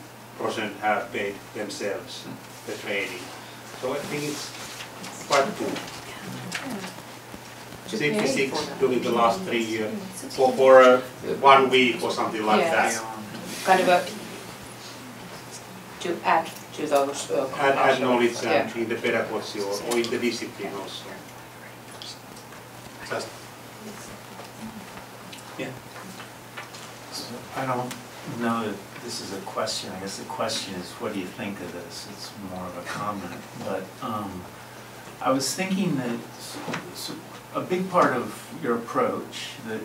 have paid themselves the training. So I think it's quite good. To pay for 66 that. during the last three years, for, for uh, one week or something like Yes. that. kind of a, to add to those uh, Add, add compulsory- knowledge yeah. in the pedagogy or, or in the discipline also. Just So I don't know that this is a question, I guess the question is, what do you think of this? It's more of a comment, but um, I was thinking that a big part of your approach that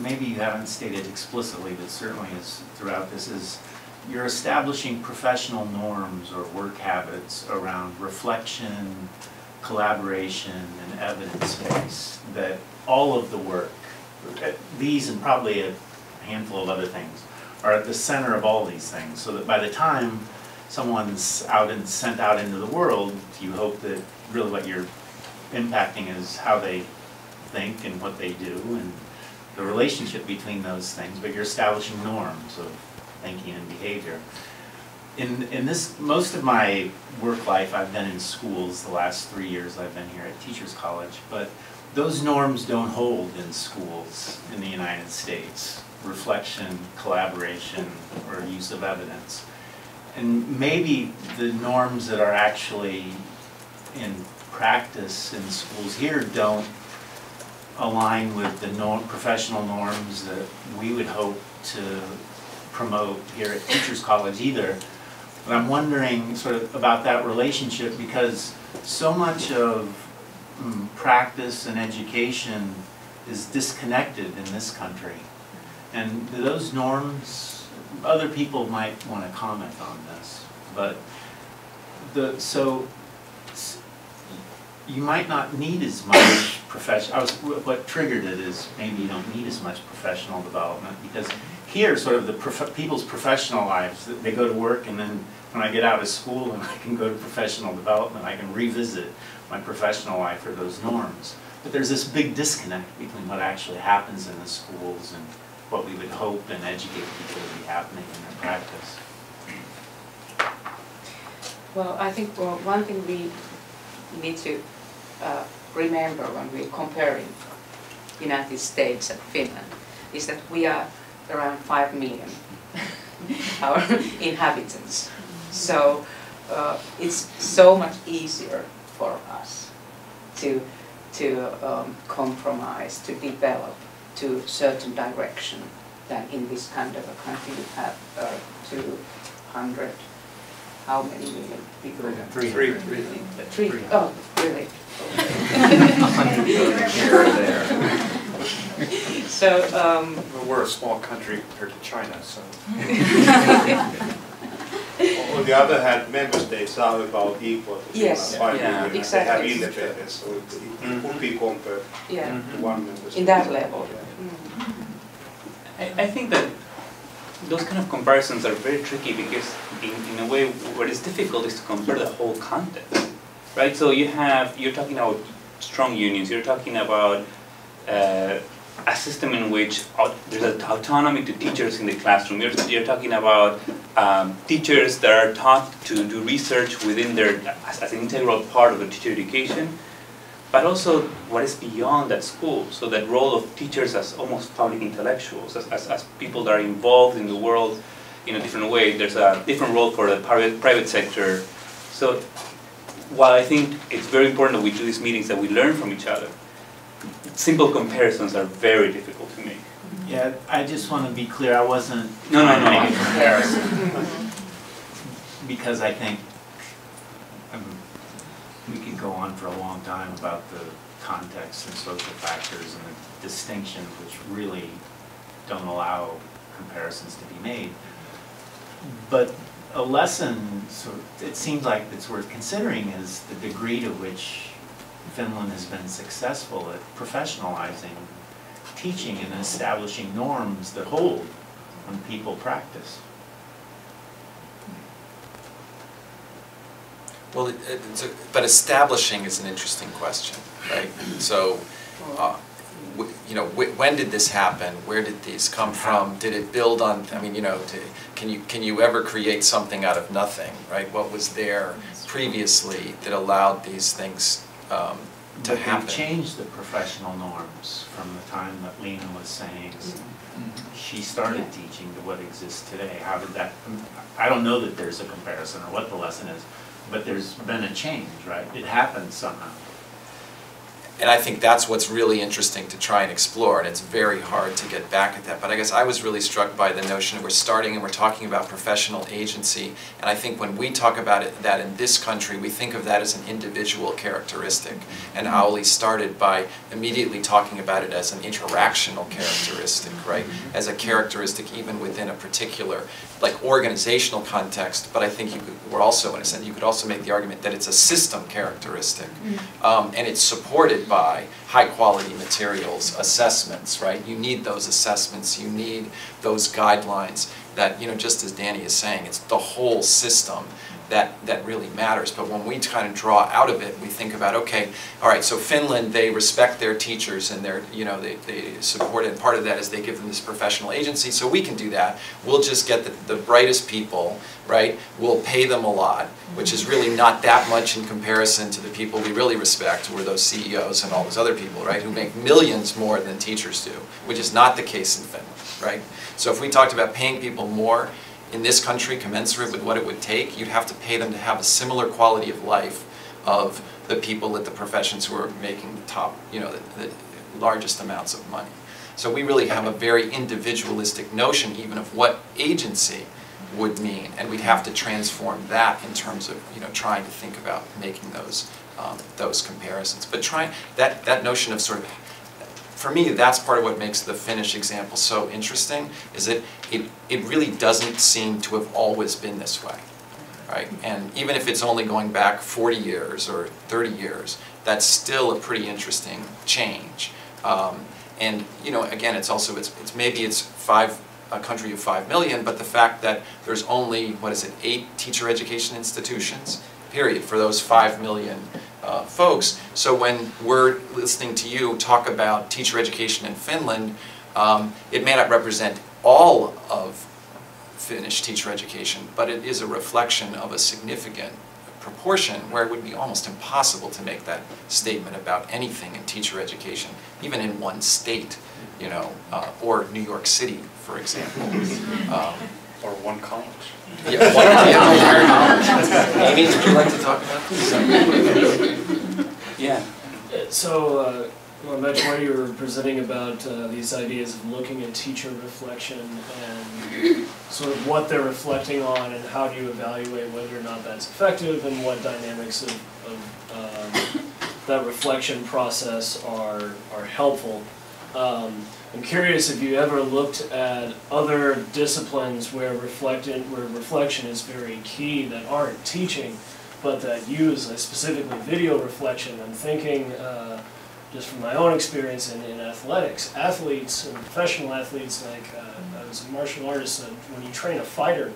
maybe you haven't stated explicitly, but certainly is throughout this, is you're establishing professional norms or work habits around reflection, collaboration, and evidence base, that all of the work, these and probably a handful of other things, are at the center of all these things, so that by the time someone's out and sent out into the world, you hope that really what you're impacting is how they think and what they do and the relationship between those things, but you're establishing norms of thinking and behavior. In, in this, most of my work life, I've been in schools, the last three years I've been here at Teachers College, but those norms don't hold in schools in the United States. Reflection, collaboration, or use of evidence. And maybe the norms that are actually in practice in schools here don't align with the norm, professional norms that we would hope to promote here at Teachers College either. But I'm wondering sort of about that relationship because so much of mm, practice and education is disconnected in this country. And those norms, other people might want to comment on this, but the, so you might not need as much professional. What triggered it is maybe you don't need as much professional development because here, sort of the prof- people's professional lives, they go to work and then when I get out of school and I can go to professional development, I can revisit my professional life or those norms. But there's this big disconnect between what actually happens in the schools and what we would hope and educate people to be happening in their practice. Well, I think well, one thing we need to uh, remember when we're comparing United States and Finland is that we are around 5 million our inhabitants. So uh, it's so much easier for us to, to um, compromise, to develop to certain direction than in this kind of a country you have uh, 200, how many million people? Three. Three. Three, oh, really? Here or there. So, um, Well, we're a small country compared to China, so. On the other hand, member states are about equal to Yes. Finland, five Yeah. million, and they have independence, so it it could be compared yeah, to one member state. in that level. Yeah. I, I think that those kind of comparisons are very tricky because in, in a way what is difficult is to compare the whole context, right? So you have, you're talking about strong unions, you're talking about uh, a system in which there's autonomy to teachers in the classroom. You're, you're talking about um, teachers that are taught to do research within their, as, as an integral part of the teacher education but also what is beyond that school. So that role of teachers as almost public intellectuals, as, as, as people that are involved in the world in a different way. There's a different role for the private, private sector. So while I think it's very important that we do these meetings, that we learn from each other, simple comparisons are very difficult to make. Yeah, I just want to be clear, I wasn't No, no, trying to no. make a comparison. Because I think, um, we could go on for a long time about the context and social factors and the distinctions which really don't allow comparisons to be made. But a lesson, sort of, it seems like it's worth considering is the degree to which Finland has been successful at professionalizing teaching and establishing norms that hold when people practice. Well, it- a- but establishing is an interesting question, right? So, uh, you know, wh- when did this happen? Where did these come from? Did it build on, I mean, you know, to- can you, can you ever create something out of nothing, right? What was there previously that allowed these things um, to But happen? they've changed the professional norms from the time that Lena was saying she started teaching to what exists today. How did that, I don't know that there's a comparison or what the lesson is, but there's been a change, right? It happened somehow. And I think that's what's really interesting to try and explore, and it's very hard to get back at that. But I guess I was really struck by the notion that we're starting and we're talking about professional agency, and I think when we talk about it, that in this country, we think of that as an individual characteristic. And mm-hmm. Auli started by immediately talking about it as an interactional characteristic, right? Mm-hmm. As a characteristic even within a particular, like organizational context, but I think you could, we're also, in a sense, you could also make the argument that it's a system characteristic. Um, and it's supported by high-quality materials, assessments, right? You need those assessments, you need those guidelines that, you know, just as Danny is saying, it's the whole system that, that really matters. But when we kind of draw out of it, we think about, okay, all right, so Finland, they respect their teachers and they're, you know, they, they support it. And part of that is they give them this professional agency, so we can do that. We'll just get the, the brightest people, right? We'll pay them a lot, which is really not that much in comparison to the people we really respect, who are those CEOs and all those other people, right? Who make millions more than teachers do, which is not the case in Finland, right? So if we talked about paying people more, in this country commensurate with what it would take, you'd have to pay them to have a similar quality of life of the people at the professions who are making the top, you know, the, the largest amounts of money. So we really have a very individualistic notion even of what agency would mean, and we'd have to transform that in terms of, you know, trying to think about making those, um, those comparisons. But trying, that, that notion of sort of for me, that's part of what makes the Finnish example so interesting, is that it, it really doesn't seem to have always been this way, right? And even if it's only going back 40 years or 30 years, that's still a pretty interesting change. Um, and, you know, again, it's also, it's, it's maybe it's five, a country of 5 million, but the fact that there's only, what is it, eight teacher education institutions, period, for those 5 million uh, folks. So when we're listening to you talk about teacher education in Finland, um, it may not represent all of Finnish teacher education, but it is a reflection of a significant proportion where it would be almost impossible to make that statement about anything in teacher education, even in one state, you know, uh, or New York City, for example. Um, or one college. Yeah, one, yeah, Amy, would you like to talk about this? Yeah. So, uh, well, Mitch, while you were presenting about uh, these ideas of looking at teacher reflection and sort of what they're reflecting on and how do you evaluate whether or not that's effective and what dynamics of, of um, that reflection process are, are helpful. Um, I'm curious if you ever looked at other disciplines where reflected, where reflection is very key that aren't teaching, but that use specifically video reflection. I'm thinking uh, just from my own experience in, in athletics, athletes and professional athletes, like uh, I was a martial artist, and when you train a fighter,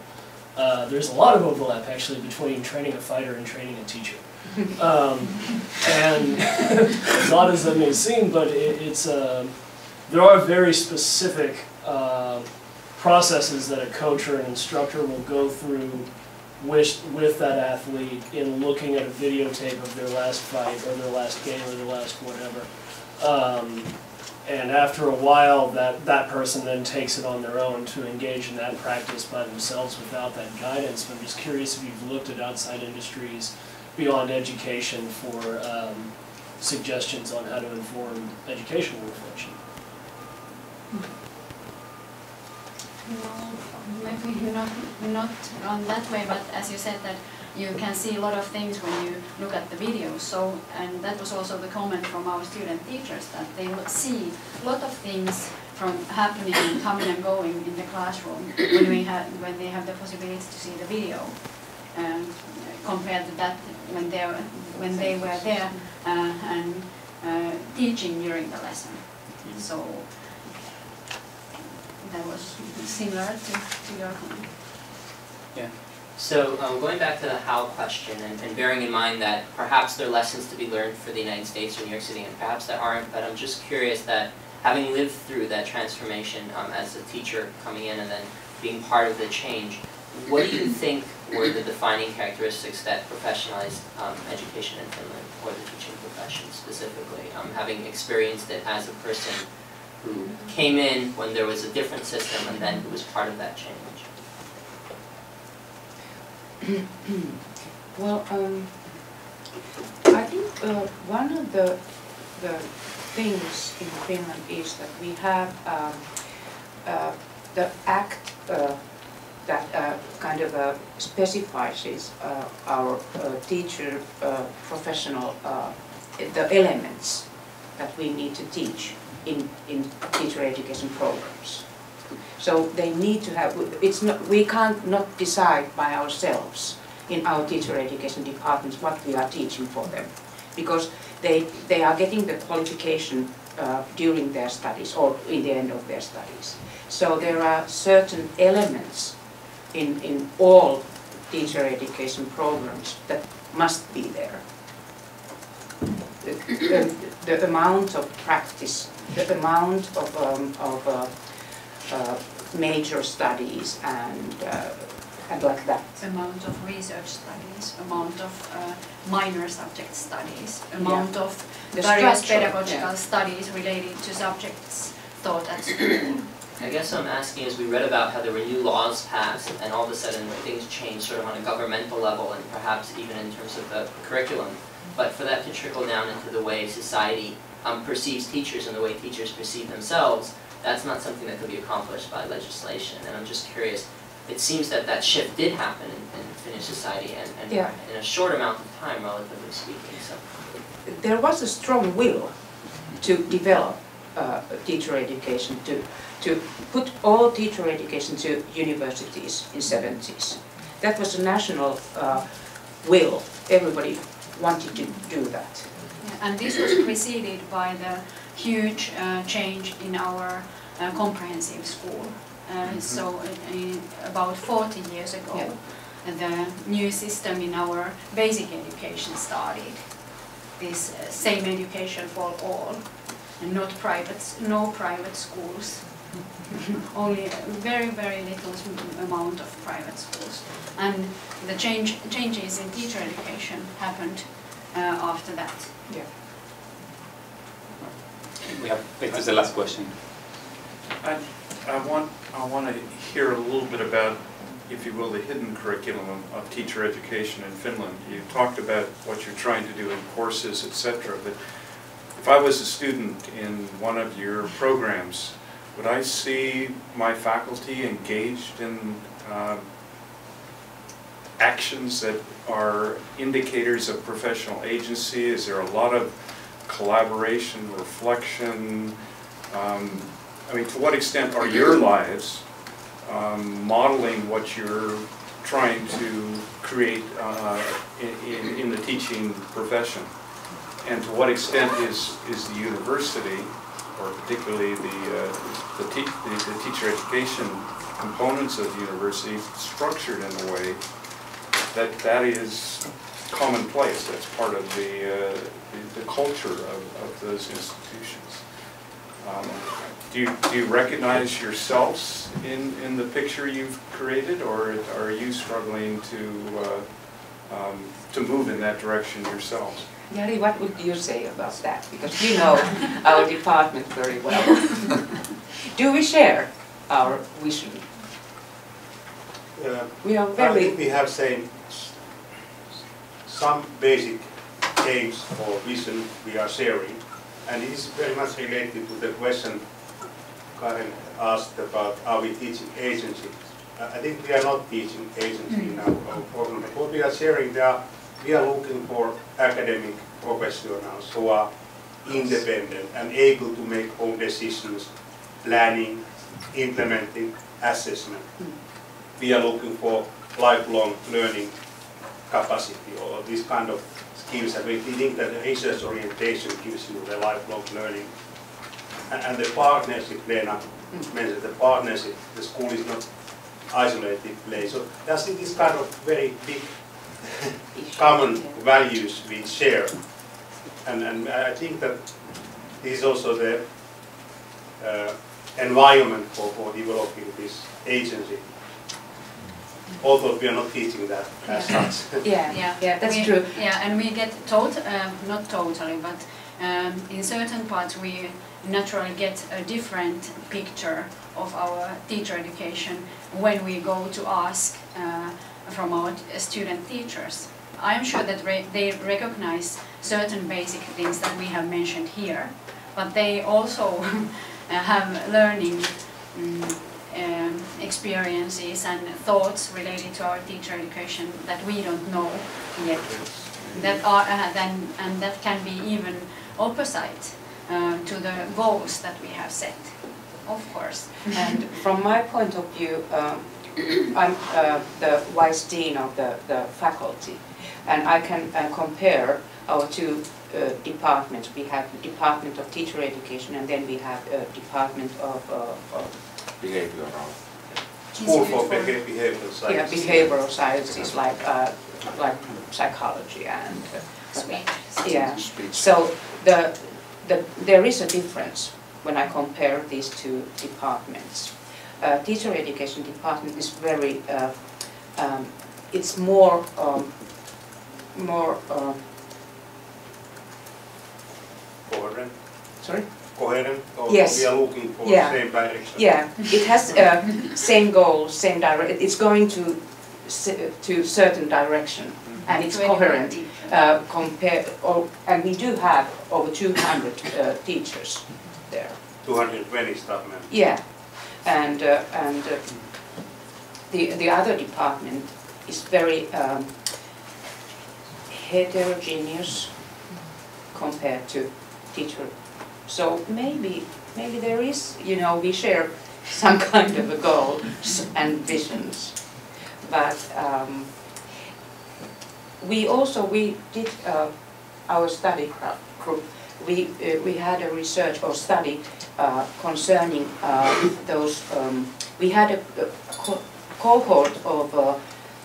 uh, there's a lot of overlap actually between training a fighter and training a teacher. Um, and as odd as that may seem, but it, it's uh, there are very specific uh, processes that a coach or an instructor will go through with, with that athlete in looking at a videotape of their last fight or their last game or their last whatever. Um, and after a while, that, that person then takes it on their own to engage in that practice by themselves without that guidance. But I'm just curious if you've looked at outside industries beyond education for um, suggestions on how to inform educational reflection. No, maybe not, not on that way, but as you said that you can see a lot of things when you look at the videos. So, and that was also the comment from our student teachers that they see a lot of things from happening and coming and going in the classroom when we have when they have the possibility to see the video, and compared to that when they when they were there uh, and uh, teaching during the lesson. So that was similar to, to your. Yeah. So um, going back to the how question and, and bearing in mind that perhaps there are lessons to be learned for the United States or New York City and perhaps there aren't, but I'm just curious that having lived through that transformation um, as a teacher coming in and then being part of the change, what do you think were the defining characteristics that professionalized um, education in Finland or the teaching profession specifically, um, having experienced it as a person who came in when there was a different system and then who was part of that change? well, um, I think uh, one of the the things in Finland is that we have um, uh, the act uh, that uh, kind of uh, specifies uh, our uh, teacher uh, professional, the elements that we need to teach in, in teacher education programs. So they need to have, it's not, we can't not decide by ourselves in our teacher education departments what we are teaching for them. Because they, they are getting the qualification uh, during their studies or in the end of their studies. So there are certain elements in, in all teacher education programs that must be there. The, the, the amount of practice, the amount of, um, of uh, uh, major studies and, uh, and like that. amount of research studies, amount of uh, minor subject studies, amount of The various structure, pedagogical yeah. studies related to subjects taught at school. I guess what I'm asking is, we read about how there were new laws passed, and all of a sudden things changed sort of on a governmental level, and perhaps even in terms of the curriculum. But for that to trickle down into the way society um, perceives teachers and the way teachers perceive themselves, that's not something that could be accomplished by legislation. And I'm just curious, it seems that that shift did happen in, in Finnish society, and, and Yeah. in a short amount of time, relatively speaking. So. There was a strong will to develop uh, teacher education, to, to put all teacher education to universities in 70s. That was a national uh, will. Everybody wanted to do that. And this was preceded by the huge uh, change in our uh, comprehensive school. Uh, So in, about 40 years ago, Yeah. the new system in our basic education started. This uh, same education for all, and not private, no private schools. Only a very, very little amount of private schools. And the change, changes in teacher education happened uh, after that. Yeah. We have, this is the last question. I, I want, I want to hear a little bit about, if you will, the hidden curriculum of, of teacher education in Finland. You talked about what you're trying to do in courses, etc. but if I was a student in one of your programs, would I see my faculty engaged in uh, actions that are indicators of professional agency? Is there a lot of collaboration, reflection? Um, I mean, to what extent are your lives um, modeling what you're trying to create uh, in, in- in the teaching profession? And to what extent is, is the university, or particularly the, uh, the te- the the teacher education components of the university structured in a way that that is commonplace, that's part of the, uh, the- the culture of, of those institutions. Um, Do you, do you recognize yourselves in, in the picture you've created, or are you struggling to, uh, um, to move in that direction yourselves? Jari, what would you say about that? Because you know our department very well. Do we share our vision? Uh, We are I very, think we have same, some basic aims or vision we are sharing. And it is very much related to the question Karen asked about are we teaching agency. I I think we are not teaching agency in our our program. But What we are sharing there, we are looking for academic professionals who are independent and able to make own decisions, planning, implementing, assessment mm. we are looking for lifelong learning capacity or this kind of skills. And we think that the research orientation gives you the lifelong learning. And, and the partnership, Lena mentioned the partnership, the school is not isolated place. So there's this kind of very big common values we share. And, and I think that this is also the uh, environment for, for developing this agency although we are not teaching that as such. yeah, yeah, that's we- true. Yeah, and we get tot, uh, not totally, but um, in certain parts we naturally get a different picture of our teacher education when we go to ask uh, from our student teachers I'm sure that re- they recognize certain basic things that we have mentioned here, but they also have learning um, experiences and thoughts related to our teacher education that we don't know yet. That are uh, then and that can be even opposite uh, to the goals that we have set, of course. And from my point of view, um, I'm uh, the vice dean of the, the faculty, and I can uh, compare our two uh, departments. We have the Department of Teacher Education, and then we have a Department of, uh, of Behavioral. School for beha- behavioral science. yeah, behavioral sciences like uh, like psychology and uh, Speech. yeah. Speech. So the, the, there is a difference when I compare these two departments. Uh, teacher education department is very, uh, um, it's more, um, more, uh, Coherent, sorry? Coherent, or Yes. we are looking for Yeah. same direction? Yeah, it has uh, same goal, same direct. It's going to to certain direction, and it's coherent. anybody. Uh, compare, or, and we do have over 200 uh, teachers there. 220 staff members. Yeah, and, uh, and uh, the, the other department is very um, heterogeneous compared to teacher. So maybe, maybe there is, you know, we share some kind of a goals and visions. But um, we also, we did uh, our study group, we, uh, we had a research or study uh, concerning uh, those, um, we had a a co- cohort of uh,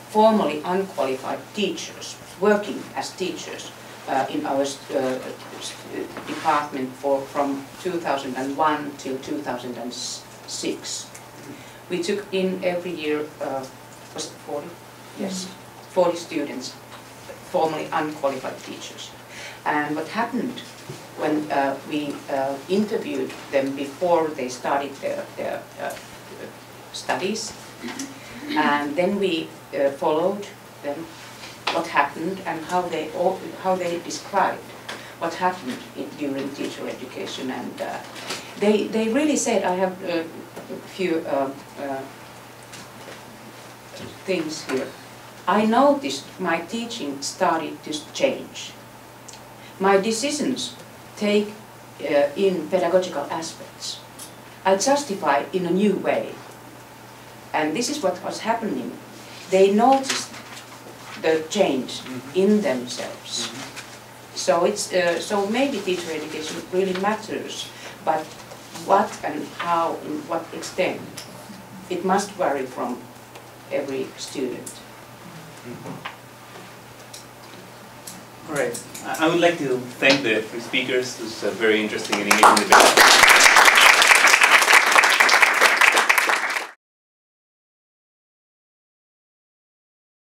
formerly unqualified teachers working as teachers uh, in our uh, department for, from 2001 till 2006. We took in every year, uh, was it 40? Yes, 40 students, formerly unqualified teachers. And what happened when uh, we uh, interviewed them before they started their, their uh, studies, and then we uh, followed them, what happened and how they, how they described what happened in, during teacher education. And uh, they, they really said, I have uh, a few uh, uh, things here. I noticed my teaching started to change. My decisions take uh, in pedagogical aspects. I justify in a new way. And this is what was happening. They noticed the change mm-hmm. in themselves. Mm-hmm. So it's uh, so maybe teacher education really matters, but what and how, and what extent, it must vary from every student. Mm-hmm. All right. I I would like to thank the three speakers. This was a very interesting and engaging debate.